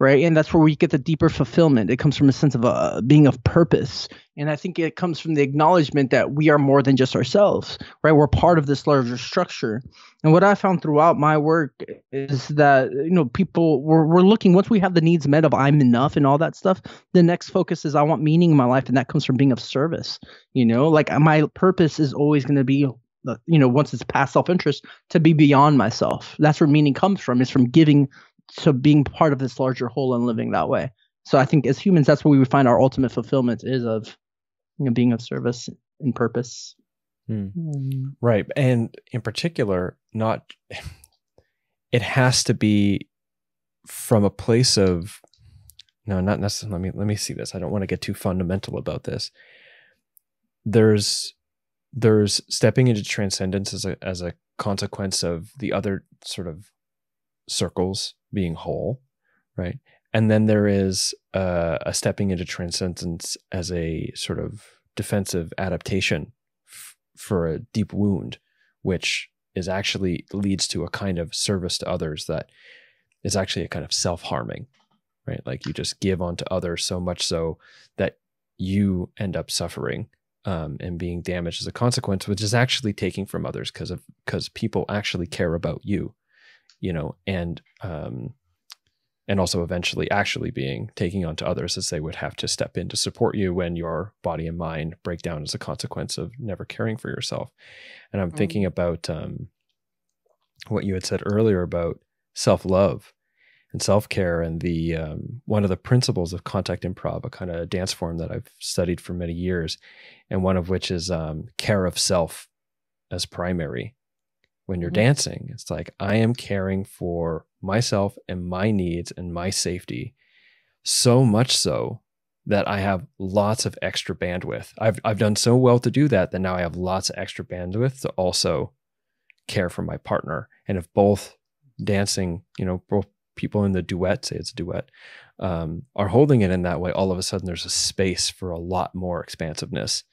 Speaker 2: right? And that's where we get the deeper fulfillment. It comes from a sense of uh, being of purpose. And i think it comes from the acknowledgement that we are more than just ourselves right? We're part of this larger structure. And what i found throughout my work is that you know people we're, we're looking once we have the needs met of i'm enough and all that stuff the next focus is i want meaning in my life and that comes from being of service you know? Like my purpose is always going to be you know once it's past self-interest to be beyond myself. That's where meaning comes from. Is from giving to being part of this larger whole and living that way. So I think as humans, that's where we would find our ultimate fulfillment is of you know being of service and purpose.
Speaker 1: Hmm. Mm. Right, and in particular, not it has to be from a place of no, not necessarily. Let me let me see this. I don't want to get too fundamental about this. There's there's stepping into transcendence as a as a consequence of the other sort of circles being whole, right? And then there is uh, a stepping into transcendence as a sort of defensive adaptation f- for a deep wound, which is actually leads to a kind of service to others that is actually a kind of self harming, right? Like you just give onto others so much so that you end up suffering um, and being damaged as a consequence, which is actually taking from others because of because people actually care about you you know, and um, and also eventually actually being taking on to others as they would have to step in to support you when your body and mind break down as a consequence of never caring for yourself. And I'm mm-hmm. thinking about um, what you had said earlier about self love and self care, and the um, one of the principles of contact improv, a kind of dance form that I've studied for many years, and one of which is um, care of self as primary when you're mm-hmm. dancing. It's like I am caring for myself and my needs and my safety so much so that I have lots of extra bandwidth. I've I've done so well to do that that now I have lots of extra bandwidth to also care for my partner. And if both dancing, you know, both people in the duet, say it's a duet, um, are holding it in that way, all of a sudden there's a space for a lot more expansiveness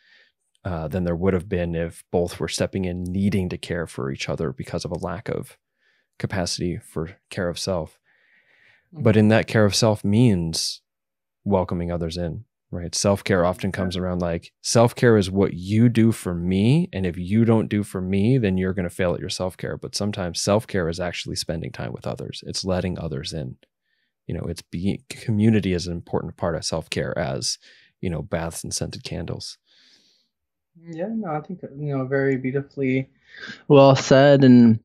Speaker 1: uh, than there would have been if both were stepping in needing to care for each other because of a lack of capacity for care of self. Mm-hmm. But in that care of self means welcoming others in, right? Self care often comes around like self care is what you do for me. And if you don't do for me, then you're going to fail at your self care. But sometimes self care is actually spending time with others, it's letting others in. You know, it's being community is an important part of self care as, you know, baths and scented candles.
Speaker 2: Yeah, no, I think you know very beautifully well said, and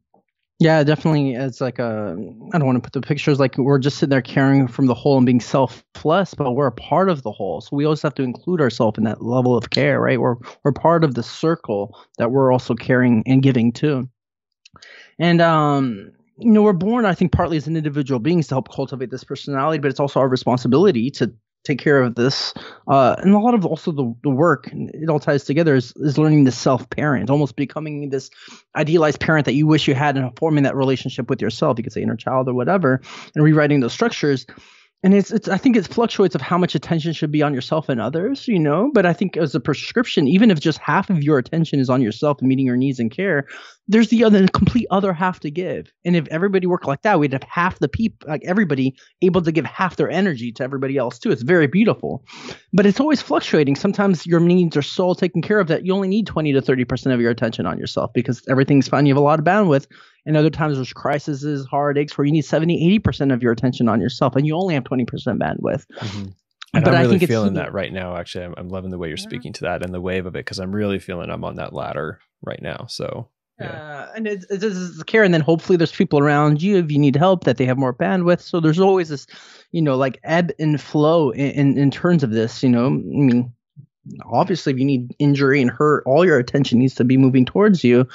Speaker 2: yeah, definitely. It's like a I don't want to put the pictures like we're just sitting there caring from the whole and being selfless, but we're a part of the whole. So we always have to include ourselves in that level of care, right? We're we're part of the circle that we're also caring and giving to, and um you know, we're born, I think, partly as an individual beings to help cultivate this personality, but it's also our responsibility to take care of this. Uh, and a lot of also the, the work, it all ties together, is, is learning to self parent, almost becoming this idealized parent that you wish you had and forming that relationship with yourself. You could say inner child or whatever, and rewriting those structures. And it's, it's, I think it fluctuates of how much attention should be on yourself and others, you know. But I think as a prescription, even if just half of your attention is on yourself and meeting your needs and care, there's the other complete other half to give. And if everybody worked like that, we'd have half the people, like everybody, able to give half their energy to everybody else too. It's very beautiful, but it's always fluctuating. Sometimes your needs are so taken care of that you only need 20 to 30 percent of your attention on yourself because everything's fine. You have a lot of bandwidth. And other times there's crises, heartaches where you need 70, 80 percent of your attention on yourself, and you only have 20 percent bandwidth.
Speaker 1: Mm-hmm. And but I'm really feeling that right now. Actually, I'm, I'm loving the way you're yeah. speaking to that and the wave of it because I'm really feeling I'm on that ladder right now. So
Speaker 2: Uh, and it's, it's, it's care, and then hopefully there's people around you if you need help that they have more bandwidth. So there's always this, you know, like ebb and flow in, in, in terms of this. You know, I mean, obviously if you need injury and hurt, all your attention needs to be moving towards you,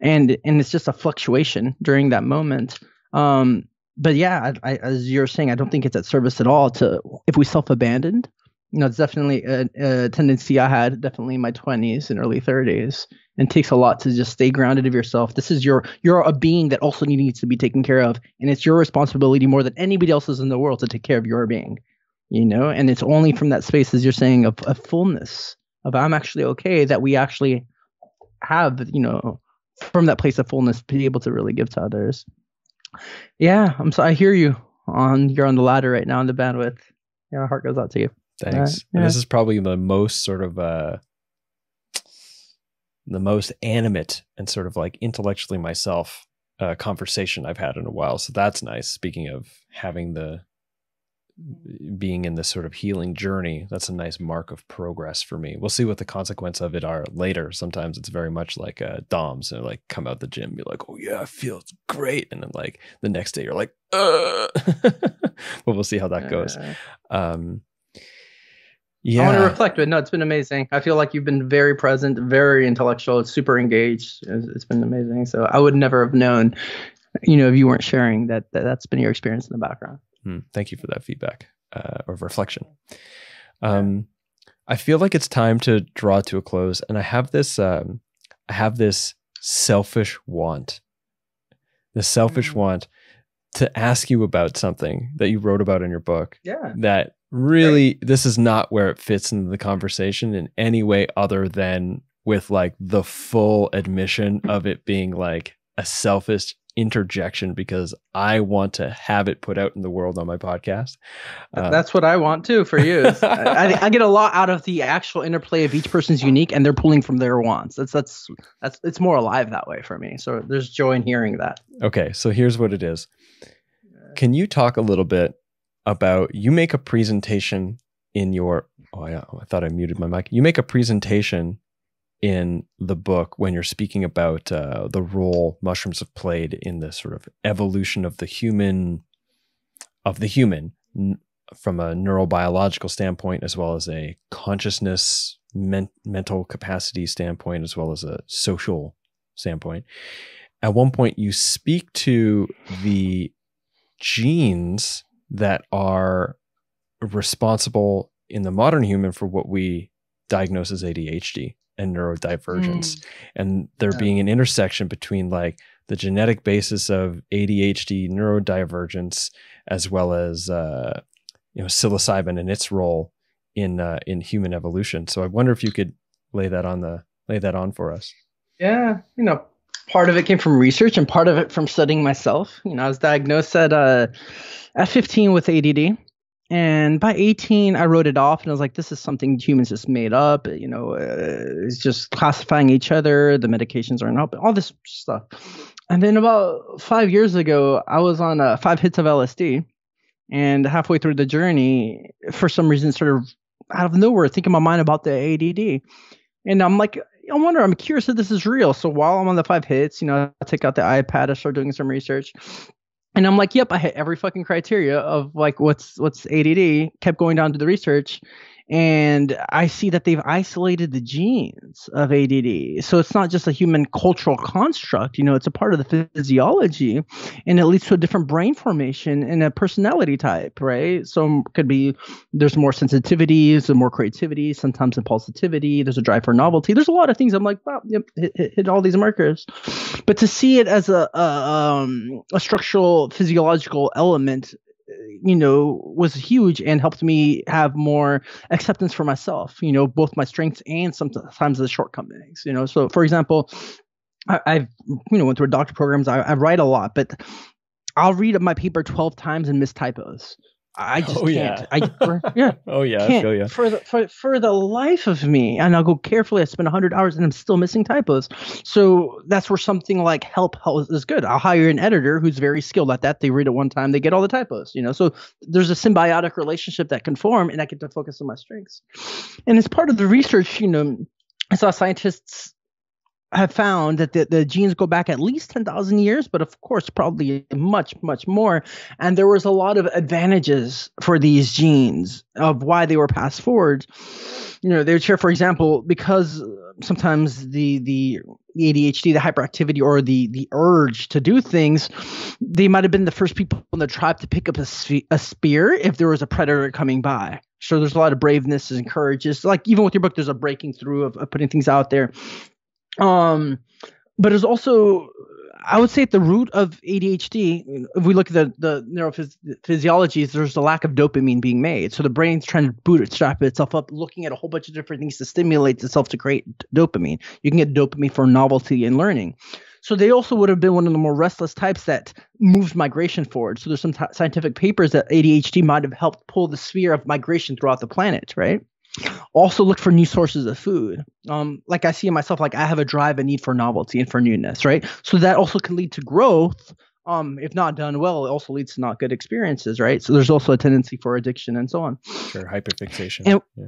Speaker 2: and and it's just a fluctuation during that moment. Um, but yeah, I, I, as you're saying, I don't think it's at service at all to if we self abandoned you know, it's definitely a, a, tendency I had definitely in my 20s and early 30s. And takes a lot to just stay grounded of yourself. This is your you're a being that also needs to be taken care of, and it's your responsibility more than anybody else's in the world to take care of your being. You know, and it's only from that space, as you're saying, of, of fullness, of I'm actually okay, that we actually have, you know, from that place of fullness, be able to really give to others. Yeah, I'm so I hear you on you're on the ladder right now in the bandwidth. Yeah, my heart goes out to you.
Speaker 1: Thanks. Uh, yeah. This is probably the most sort of uh the most animate and sort of like intellectually myself uh, conversation I've had in a while. So that's nice. Speaking of having the being in this sort of healing journey, that's a nice mark of progress for me. We'll see what the consequence of it are later. Sometimes it's very much like uh, DOMs and like come out the gym, be like, oh yeah, it feels great, and then like the next day you're like, but we'll see how that goes. Um,
Speaker 2: yeah. I want to reflect, but no, it's been amazing. I feel like you've been very present, very intellectual, super engaged. it's, it's been amazing. So I would never have known, you know, if you weren't sharing that, that has been your experience in the background.
Speaker 1: Hmm. Thank you for that feedback uh, or reflection. Um, I feel like it's time to draw to a close, and I have this, um, I have this selfish want, the selfish mm. want to ask you about something that you wrote about in your book.
Speaker 2: Yeah.
Speaker 1: That really right. this is not where it fits into the conversation in any way other than with like the full admission of it being like a selfish interjection because I want to have it put out in the world on my podcast.
Speaker 2: Uh, That's what I want too for you. I, I, get a lot out of the actual interplay of each person's unique, and they're pulling from their wants. That's that's that's it's more alive that way for me. So there's joy in hearing that.
Speaker 1: Okay, so here's what it is. Can you talk a little bit about you make a presentation in your oh yeah I thought I muted my mic. You make a presentation in the book when you're speaking about uh, the role mushrooms have played in the sort of evolution of the human of the human from a neurobiological standpoint as well as a consciousness men- mental capacity standpoint as well as a social standpoint at one point you speak to the genes that are responsible in the modern human for what we diagnose as ADHD and neurodivergence. Mm. And there yeah. being an intersection between like the genetic basis of ADHD, neurodivergence, as well as uh, you know psilocybin and its role in uh, in human evolution. So I wonder if you could lay that on the lay that on for us.
Speaker 2: Yeah, you know, part of it came from research and part of it from studying myself. You know, I was diagnosed at uh, at 15 with ADD. And by 18, I wrote it off and I was like, this is something humans just made up. You know, uh, it's just classifying each other. The medications aren't helping, all this stuff. And then about five years ago, I was on uh, five hits of LSD. And halfway through the journey, for some reason, sort of out of nowhere, thinking my mind about the ADD. And I'm like, I wonder, I'm curious if this is real. So while I'm on the five hits, you know, I take out the iPad, I start doing some research. And I'm like, yep, I hit every fucking criteria of like what's what's ADD. Kept going down to the research, and I see that they've isolated the genes of ADD. So it's not just a human cultural construct, you know, it's a part of the physiology and it leads to a different brain formation and a personality type, right? So could be there's more sensitivities and more creativity, sometimes impulsivity, there's a drive for novelty. There's a lot of things I'm like, wow, yep, hit, hit, hit all these markers. But to see it as a, a, um, a structural physiological element you know was huge and helped me have more acceptance for myself you know both my strengths and sometimes the shortcomings you know so for example I, have you know went through doctor programs. I, I write a lot, but I'll read my paper twelve times and miss typos. I just oh, can't. Yeah. I for, yeah.
Speaker 1: oh yeah. Can't, I
Speaker 2: for the for for the life of me, and I'll go carefully. I spend hundred hours and I'm still missing typos. So that's where something like help is good. I'll hire an editor who's very skilled at that. They read it one time, they get all the typos. You know, so there's a symbiotic relationship that can form, and I get to focus on my strengths. And as part of the research, you know, I saw scientists have found that the, the genes go back at least 10,000 years, but of course, probably much, much more. And there was a lot of advantages for these genes of why they were passed forward. You know, they would share, for example, because sometimes the, the ADHD, the hyperactivity, or the the urge to do things, they might have been the first people in the tribe to pick up a, a spear if there was a predator coming by. So there's a lot of braveness and courage. It's like even with your book, there's a breaking through of, of putting things out there. Um, but it's also I would say at the root of ADHD, if we look at the, the neurophysiologies, there's a lack of dopamine being made. So the brain's trying to bootstrap itself up, looking at a whole bunch of different things to stimulate itself to create dopamine. You can get dopamine for novelty and learning. So they also would have been one of the more restless types that moved migration forward. So there's some t- scientific papers that ADHD might have helped pull the sphere of migration throughout the planet, right? Also look for new sources of food. Um, like i see in myself like i have a drive and need for novelty and for newness right? So that also can lead to growth. Um, if not done well it also leads to not good experiences right? So there's also a tendency for addiction and so on.
Speaker 1: Sure hyperfixation.
Speaker 2: And, yeah.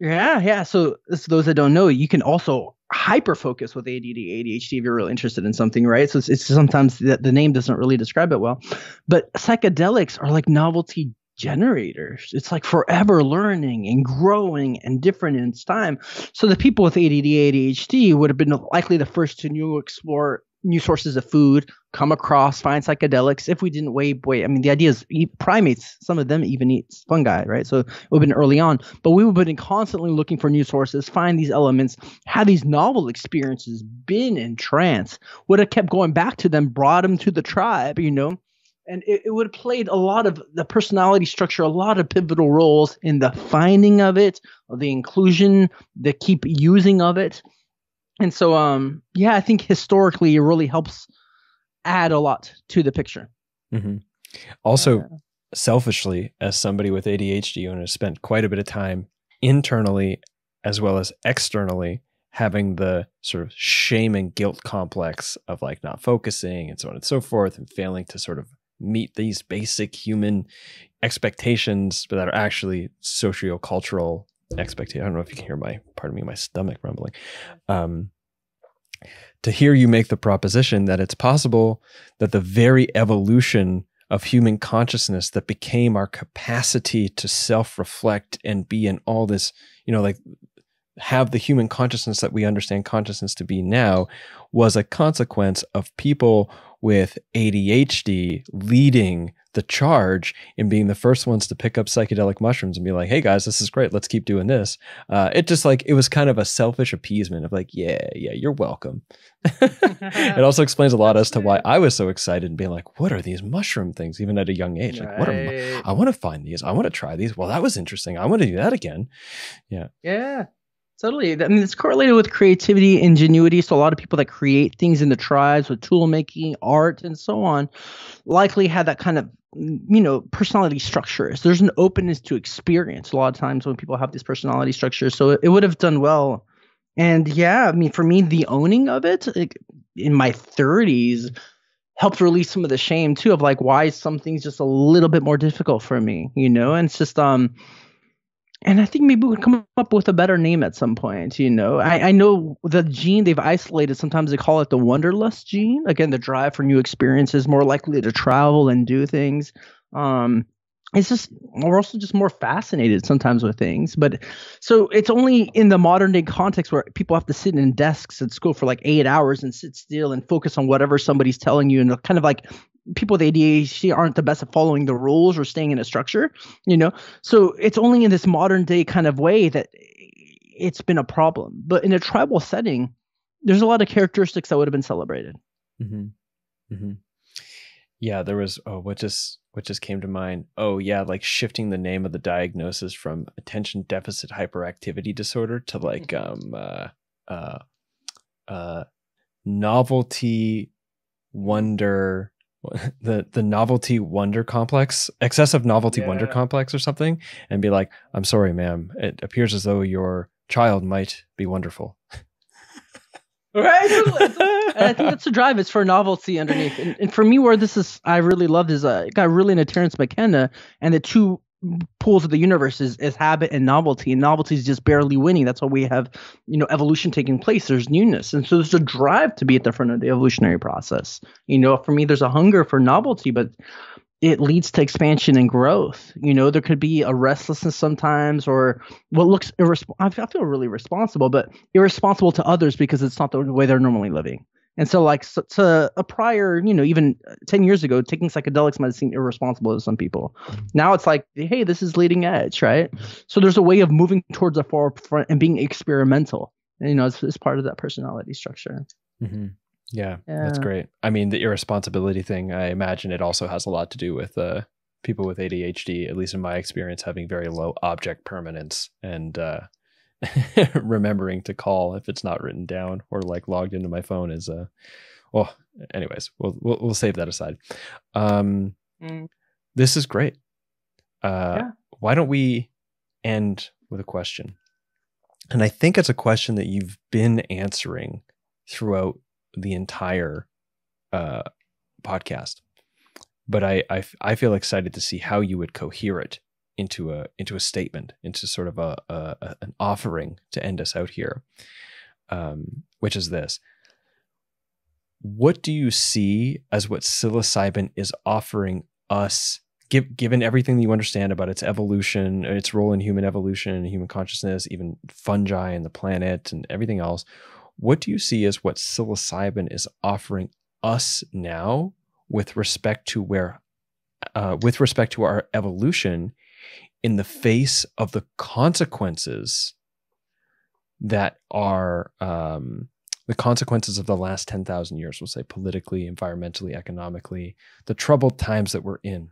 Speaker 2: yeah yeah. So, so those that don't know you can also hyper focus with ADD, ADHD if you're really interested in something, right? So it's, it's sometimes the, the name doesn't really describe it well. But psychedelics are like novelty generators. It's like forever learning and growing and different in its time. So the people with ADD, ADHD would have been likely the first to new explore new sources of food, come across, find psychedelics. If we didn't wait, wait, I mean, the idea is eat primates, some of them even eat fungi, right? So it would have been early on, but we would have been constantly looking for new sources, find these elements, have these novel experiences, been in trance, would have kept going back to them, brought them to the tribe, you know, and it, it would have played a lot of the personality structure, a lot of pivotal roles in the finding of it, the inclusion, the keep using of it. And so, um, yeah, I think historically it really helps add a lot to the picture.
Speaker 1: Mm-hmm. Also, selfishly, as somebody with ADHD and has spent quite a bit of time internally as well as externally having the sort of shame and guilt complex of like not focusing and so on and so forth and failing to sort of meet these basic human expectations, but that are actually socio-cultural expectations. I don't know if you can hear my, pardon me, my stomach rumbling. Um, to hear you make the proposition that it's possible that the very evolution of human consciousness that became our capacity to self-reflect and be in all this, you know, like have the human consciousness that we understand consciousness to be now was a consequence of people with ADHD leading the charge in being the first ones to pick up psychedelic mushrooms and be like, "Hey guys, this is great. Let's keep doing this." Uh, it just like it was kind of a selfish appeasement of like, "Yeah, yeah, you're welcome." it also explains a lot as to why I was so excited and being like, "What are these mushroom things?" Even at a young age, like, "What am I want to find these. I want to try these. Well, that was interesting. I want to do that again." Yeah.
Speaker 2: Yeah. Totally. I mean, it's correlated with creativity, ingenuity. So a lot of people that create things in the tribes with tool making, art, and so on, likely had that kind of you know personality structures. There's an openness to experience a lot of times when people have these personality structures. So it, it would have done well. And yeah, I mean, for me, the owning of it like, in my 30s helped release some of the shame too of like why something's just a little bit more difficult for me, you know. And it's just um and I think maybe we would come up with a better name at some point. You know, I, I know the gene they've isolated. Sometimes they call it the wanderlust gene. Again, the drive for new experiences, more likely to travel and do things. Um, it's just we're also just more fascinated sometimes with things. But so it's only in the modern day context where people have to sit in desks at school for like eight hours and sit still and focus on whatever somebody's telling you and kind of like people with ADHD aren't the best at following the rules or staying in a structure, you know. So it's only in this modern day kind of way that it's been a problem. But in a tribal setting, there's a lot of characteristics that would have been celebrated.
Speaker 1: Mm-hmm. Mm-hmm. Yeah, there was. Oh, what just what just came to mind? Oh, yeah, like shifting the name of the diagnosis from attention deficit hyperactivity disorder to like mm-hmm. um uh uh uh novelty wonder the the novelty wonder complex excessive novelty yeah. wonder complex or something and be like i'm sorry ma'am. It appears as though your child might be wonderful.
Speaker 2: Right? And i think that's the drive. It's for novelty underneath. And, and, for me where this is i really love is uh, got really into terence mckenna and the two pools of the universe is, is habit and novelty and novelty is just barely winning. That's why we have you know evolution taking place. There's newness. And so there's a drive to be at the front of the evolutionary process. You know for me there's a hunger for novelty but it leads to expansion and growth. You know there could be a restlessness sometimes or what looks irresp- i feel really responsible but irresponsible to others because it's not the way they're normally living and so, like, so, to a prior, you know, even 10 years ago, taking psychedelics might seem irresponsible to some people. Now it's like, hey, this is leading edge, right? So there's a way of moving towards the forefront and being experimental. And, you know, it's, it's part of that personality structure.
Speaker 1: Mm-hmm. Yeah, yeah, that's great. I mean, the irresponsibility thing, I imagine it also has a lot to do with uh, people with ADHD, at least in my experience, having very low object permanence and uh, remembering to call if it's not written down or like logged into my phone is uh well anyways we'll we'll, we'll save that aside um mm. this is great uh yeah. why don't we end with a question and i think it's a question that you've been answering throughout the entire uh podcast but I, I i feel excited to see how you would cohere it into a into a statement, into sort of a, a, an offering to end us out here, um, which is this: What do you see as what psilocybin is offering us? Give, given everything that you understand about its evolution, its role in human evolution and human consciousness, even fungi and the planet and everything else, what do you see as what psilocybin is offering us now with respect to where, uh, with respect to our evolution in the face of the consequences that are um, the consequences of the last 10,000 years, we'll say politically, environmentally, economically, the troubled times that we're in.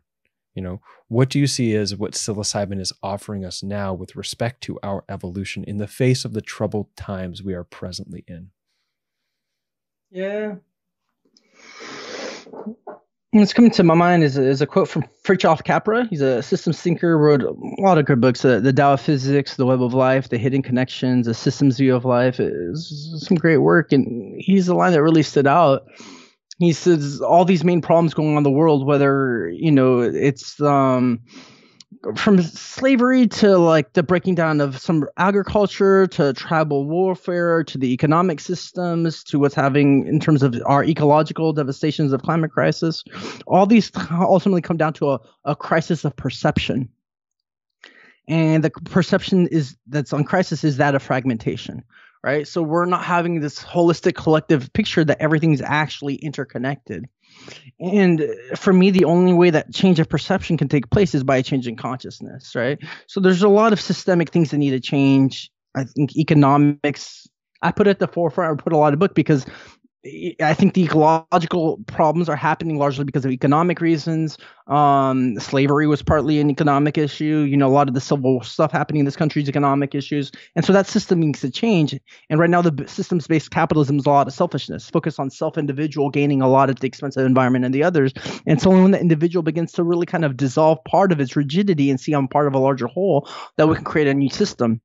Speaker 1: You know, what do you see as what psilocybin is offering us now with respect to our evolution in the face of the troubled times we are presently in?
Speaker 2: Yeah. What's coming to my mind is a, is a quote from Fritjof Capra. He's a systems thinker, wrote a lot of good books, uh, The Tao of Physics, The Web of Life, The Hidden Connections, The Systems View of Life. It's some great work. And he's the line that really stood out. He says all these main problems going on in the world, whether, you know, it's um, – from slavery to like the breaking down of some agriculture to tribal warfare to the economic systems to what's having in terms of our ecological devastations of climate crisis all these ultimately come down to a, a crisis of perception. And the perception is that's on crisis is that of fragmentation right? So we're not having this holistic collective picture that everything's actually interconnected and for me, the only way that change of perception can take place is by a change in consciousness, right? So there's a lot of systemic things that need to change. I think economics, I put at the forefront, I put a lot of book because I think the ecological problems are happening largely because of economic reasons. Um, slavery was partly an economic issue. You know, a lot of the civil stuff happening in this country is economic issues, and so that system needs to change. And right now, the systems-based capitalism is a lot of selfishness, focus on self-individual gaining a lot at the expense of the environment and the others. And so when the individual begins to really kind of dissolve part of its rigidity and see I'm part of a larger whole, that we can create a new system.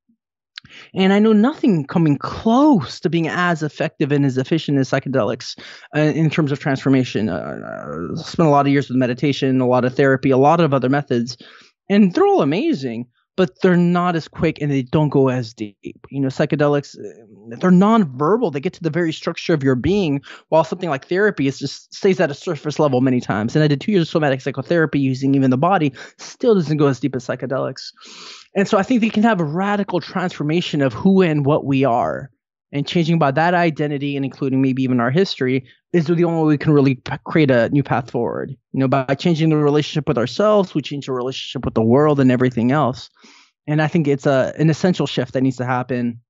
Speaker 2: And I know nothing coming close to being as effective and as efficient as psychedelics uh, in terms of transformation. Uh, uh, spent a lot of years with meditation, a lot of therapy, a lot of other methods, and they're all amazing but they're not as quick and they don't go as deep. You know, psychedelics, uh, they're non-verbal. They get to the very structure of your being, while something like therapy is just stays at a surface level many times. And I did two years of somatic psychotherapy using even the body, still doesn't go as deep as psychedelics. And so I think they can have a radical transformation of who and what we are. And changing by that identity and including maybe even our history is the only way we can really create a new path forward. You know, by changing the relationship with ourselves, we change the relationship with the world and everything else. And I think it's a an essential shift that needs to happen.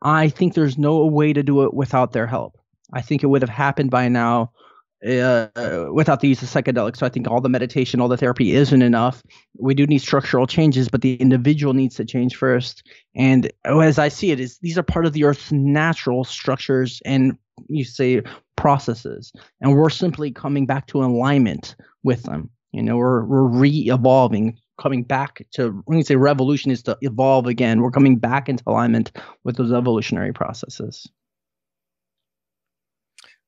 Speaker 2: I think there's no way to do it without their help. I think it would have happened by now uh, without the use of psychedelics. So I think all the meditation, all the therapy isn't enough. We do need structural changes, but the individual needs to change first. And as I see it, is these are part of the Earth's natural structures and you say processes, and we're simply coming back to alignment with them. You know, we're we're re-evolving, coming back to when you say revolution is to evolve again. We're coming back into alignment with those evolutionary processes.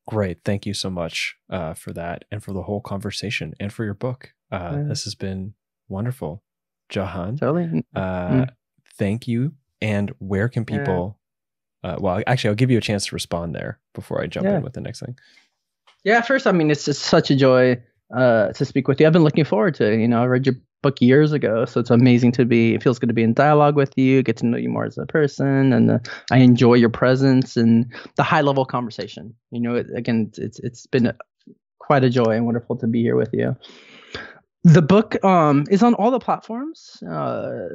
Speaker 1: Great. Thank you so much uh, for that and for the whole conversation and for your book. Uh, yeah. This has been wonderful. Jahan,
Speaker 2: totally.
Speaker 1: uh, mm. thank you. And where can people, yeah. Uh, well, actually, I'll give you a chance to respond there before I jump yeah. in with the next thing.
Speaker 2: Yeah, first, I mean, it's just such a joy uh, to speak with you. I've been looking forward to it. You know, I read your book years ago, so it's amazing to be. It feels good to be in dialogue with you, get to know you more as a person, and uh, I enjoy your presence and the high level conversation. You know, it, again, it's it's been quite a joy and wonderful to be here with you. The book um, is on all the platforms. Uh,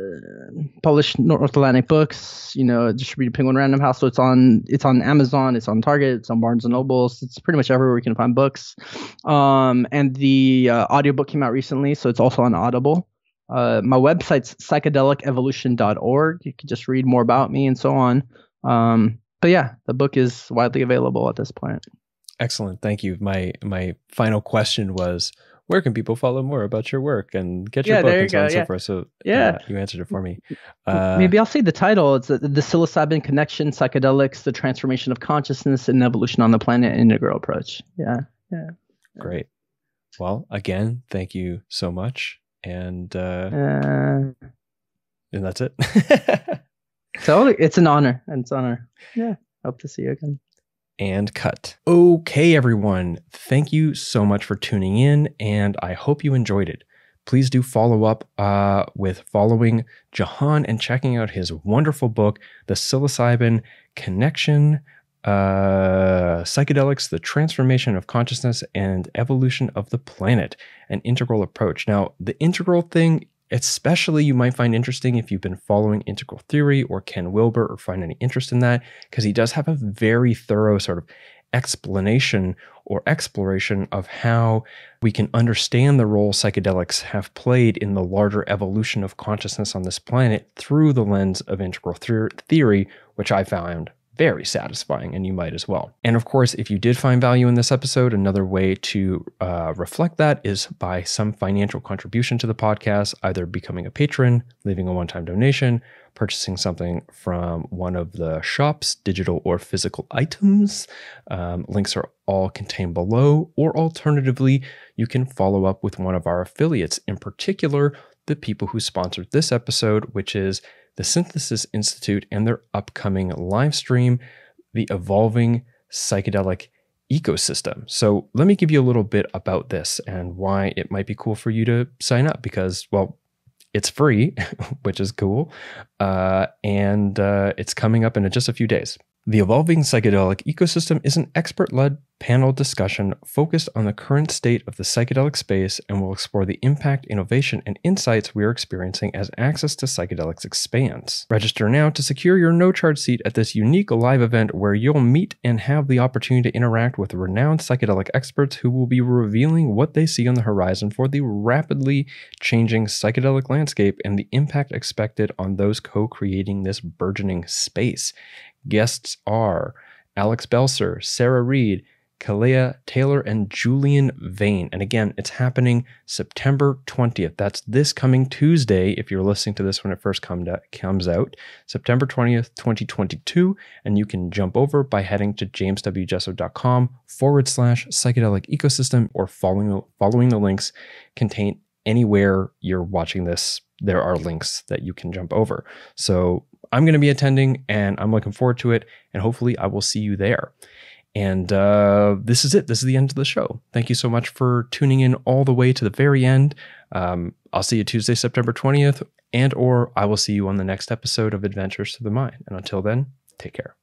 Speaker 2: published North Atlantic Books, you know, distributed Penguin Random House. So it's on it's on Amazon, it's on Target, it's on Barnes and Nobles. It's pretty much everywhere you can find books. Um, and the uh, audiobook came out recently, so it's also on Audible. Uh, my website's psychedelicevolution.org. You can just read more about me and so on. Um, but yeah, the book is widely available at this point.
Speaker 1: Excellent, thank you. My my final question was where can people follow more about your work and get your yeah, book and so on and so forth? So yeah, uh, you answered it for me.
Speaker 2: Uh, Maybe I'll say the title. It's the, the, psilocybin connection, psychedelics, the transformation of consciousness and evolution on the planet integral approach. Yeah, yeah.
Speaker 1: Great. Well, again, thank you so much, and uh,
Speaker 2: uh
Speaker 1: and that's it.
Speaker 2: so it's an honor. And it's an honor. Yeah. Hope to see you again
Speaker 1: and cut. Okay, everyone. Thank you so much for tuning in, and I hope you enjoyed it. Please do follow up uh, with following Jahan and checking out his wonderful book, The Psilocybin Connection uh, Psychedelics, the Transformation of Consciousness and Evolution of the Planet, an integral approach. Now, the integral thing especially you might find interesting if you've been following integral theory or Ken Wilber or find any interest in that, because he does have a very thorough sort of explanation or exploration of how we can understand the role psychedelics have played in the larger evolution of consciousness on this planet through the lens of integral theory, which I found very satisfying, and you might as well. And of course, if you did find value in this episode, another way to uh, reflect that is by some financial contribution to the podcast, either becoming a patron, leaving a one time donation, purchasing something from one of the shops, digital or physical items. Um, links are all contained below, or alternatively, you can follow up with one of our affiliates, in particular, the people who sponsored this episode, which is the Synthesis Institute and their upcoming live stream, The Evolving Psychedelic Ecosystem. So, let me give you a little bit about this and why it might be cool for you to sign up because, well, it's free, which is cool. Uh, and uh, it's coming up in just a few days. The Evolving Psychedelic Ecosystem is an expert led panel discussion focused on the current state of the psychedelic space and will explore the impact, innovation, and insights we are experiencing as access to psychedelics expands. Register now to secure your no charge seat at this unique live event where you'll meet and have the opportunity to interact with renowned psychedelic experts who will be revealing what they see on the horizon for the rapidly changing psychedelic landscape and the impact expected on those co creating this burgeoning space. Guests are Alex Belser, Sarah Reed, Kalea Taylor, and Julian Vayne. And again, it's happening September 20th. That's this coming Tuesday, if you're listening to this when it first come to, comes out, September 20th, 2022. And you can jump over by heading to jameswjesso.com forward slash psychedelic ecosystem or following, following the links contained anywhere you're watching this. There are links that you can jump over. So I'm going to be attending and I'm looking forward to it. And hopefully, I will see you there. And uh, this is it. This is the end of the show. Thank you so much for tuning in all the way to the very end. Um, I'll see you Tuesday, September 20th, and or I will see you on the next episode of Adventures Through the Mind. And until then, take care.